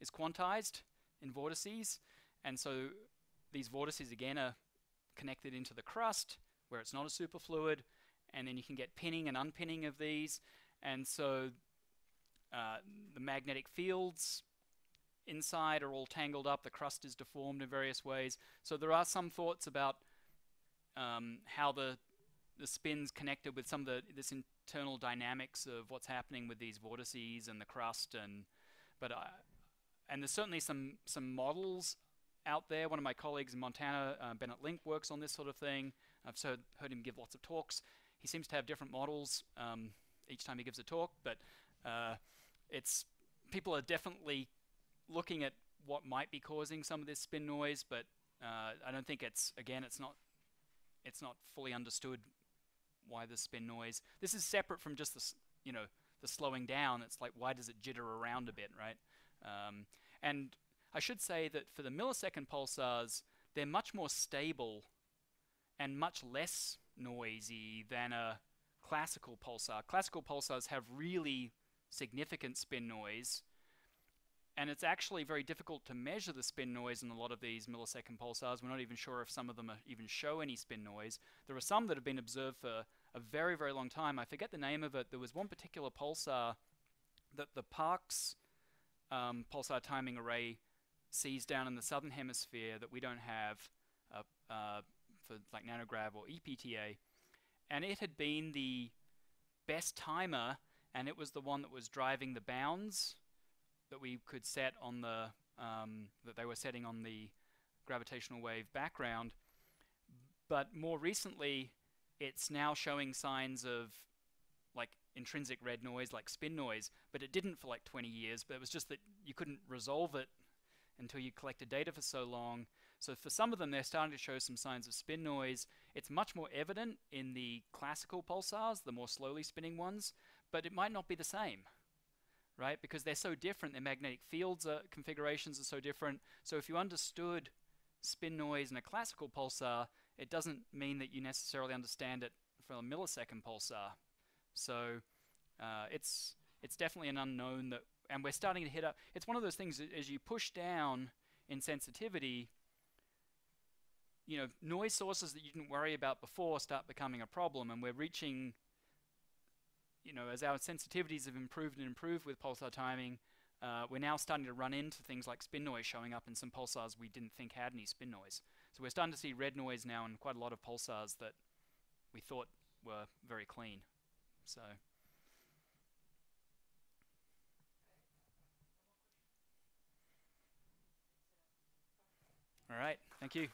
is quantized in vortices, and so these vortices again are connected into the crust where it's not a superfluid, and then you can get pinning and unpinning of these, and so uh, the magnetic fields inside are all tangled up, the crust is deformed in various ways. So there are some thoughts about um, how the the spins connected with some of the this internal dynamics of what's happening with these vortices and the crust and but I, and there's certainly some some models out there. One of my colleagues in Montana, uh, Bennett Link, works on this sort of thing. I've heard, heard him give lots of talks. He seems to have different models um, each time he gives a talk, but uh, it's people are definitely looking at what might be causing some of this spin noise, but uh, I don't think it's again it's not it's not fully understood why the spin noise. This is separate from just the you know the slowing down. It's like why does it jitter around a bit, right? Um, and I should say that for the millisecond pulsars, they're much more stable and much less noisy than a classical pulsar. Classical pulsars have really significant spin noise and it's actually very difficult to measure the spin noise in a lot of these millisecond pulsars. We're not even sure if some of them even show any spin noise. There are some that have been observed for a very, very long time. I forget the name of it. There was one particular pulsar that the Parkes um, pulsar timing array sees down in the southern hemisphere that we don't have uh, uh, for like nanograv or EPTA. And it had been the best timer, and it was the one that was driving the bounds that we could set on the um, that they were setting on the gravitational wave background. but more recently, it's now showing signs of like intrinsic red noise, like spin noise, but it didn't for like 20 years. But it was just that you couldn't resolve it until you collected data for so long. So for some of them, they're starting to show some signs of spin noise. It's much more evident in the classical pulsars, the more slowly spinning ones, but it might not be the same, right? Because they're so different. Their magnetic fields are, configurations are so different. So if you understood spin noise in a classical pulsar, it doesn't mean that you necessarily understand it for a millisecond pulsar. So uh, it's it's definitely an unknown that, and we're starting to hit up. It's one of those things as you push down in sensitivity, you know, noise sources that you didn't worry about before start becoming a problem, and we're reaching, you know, as our sensitivities have improved and improved with pulsar timing, uh, we're now starting to run into things like spin noise showing up in some pulsars we didn't think had any spin noise. So we're starting to see red noise now in quite a lot of pulsars that we thought were very clean. So. All right, thank you.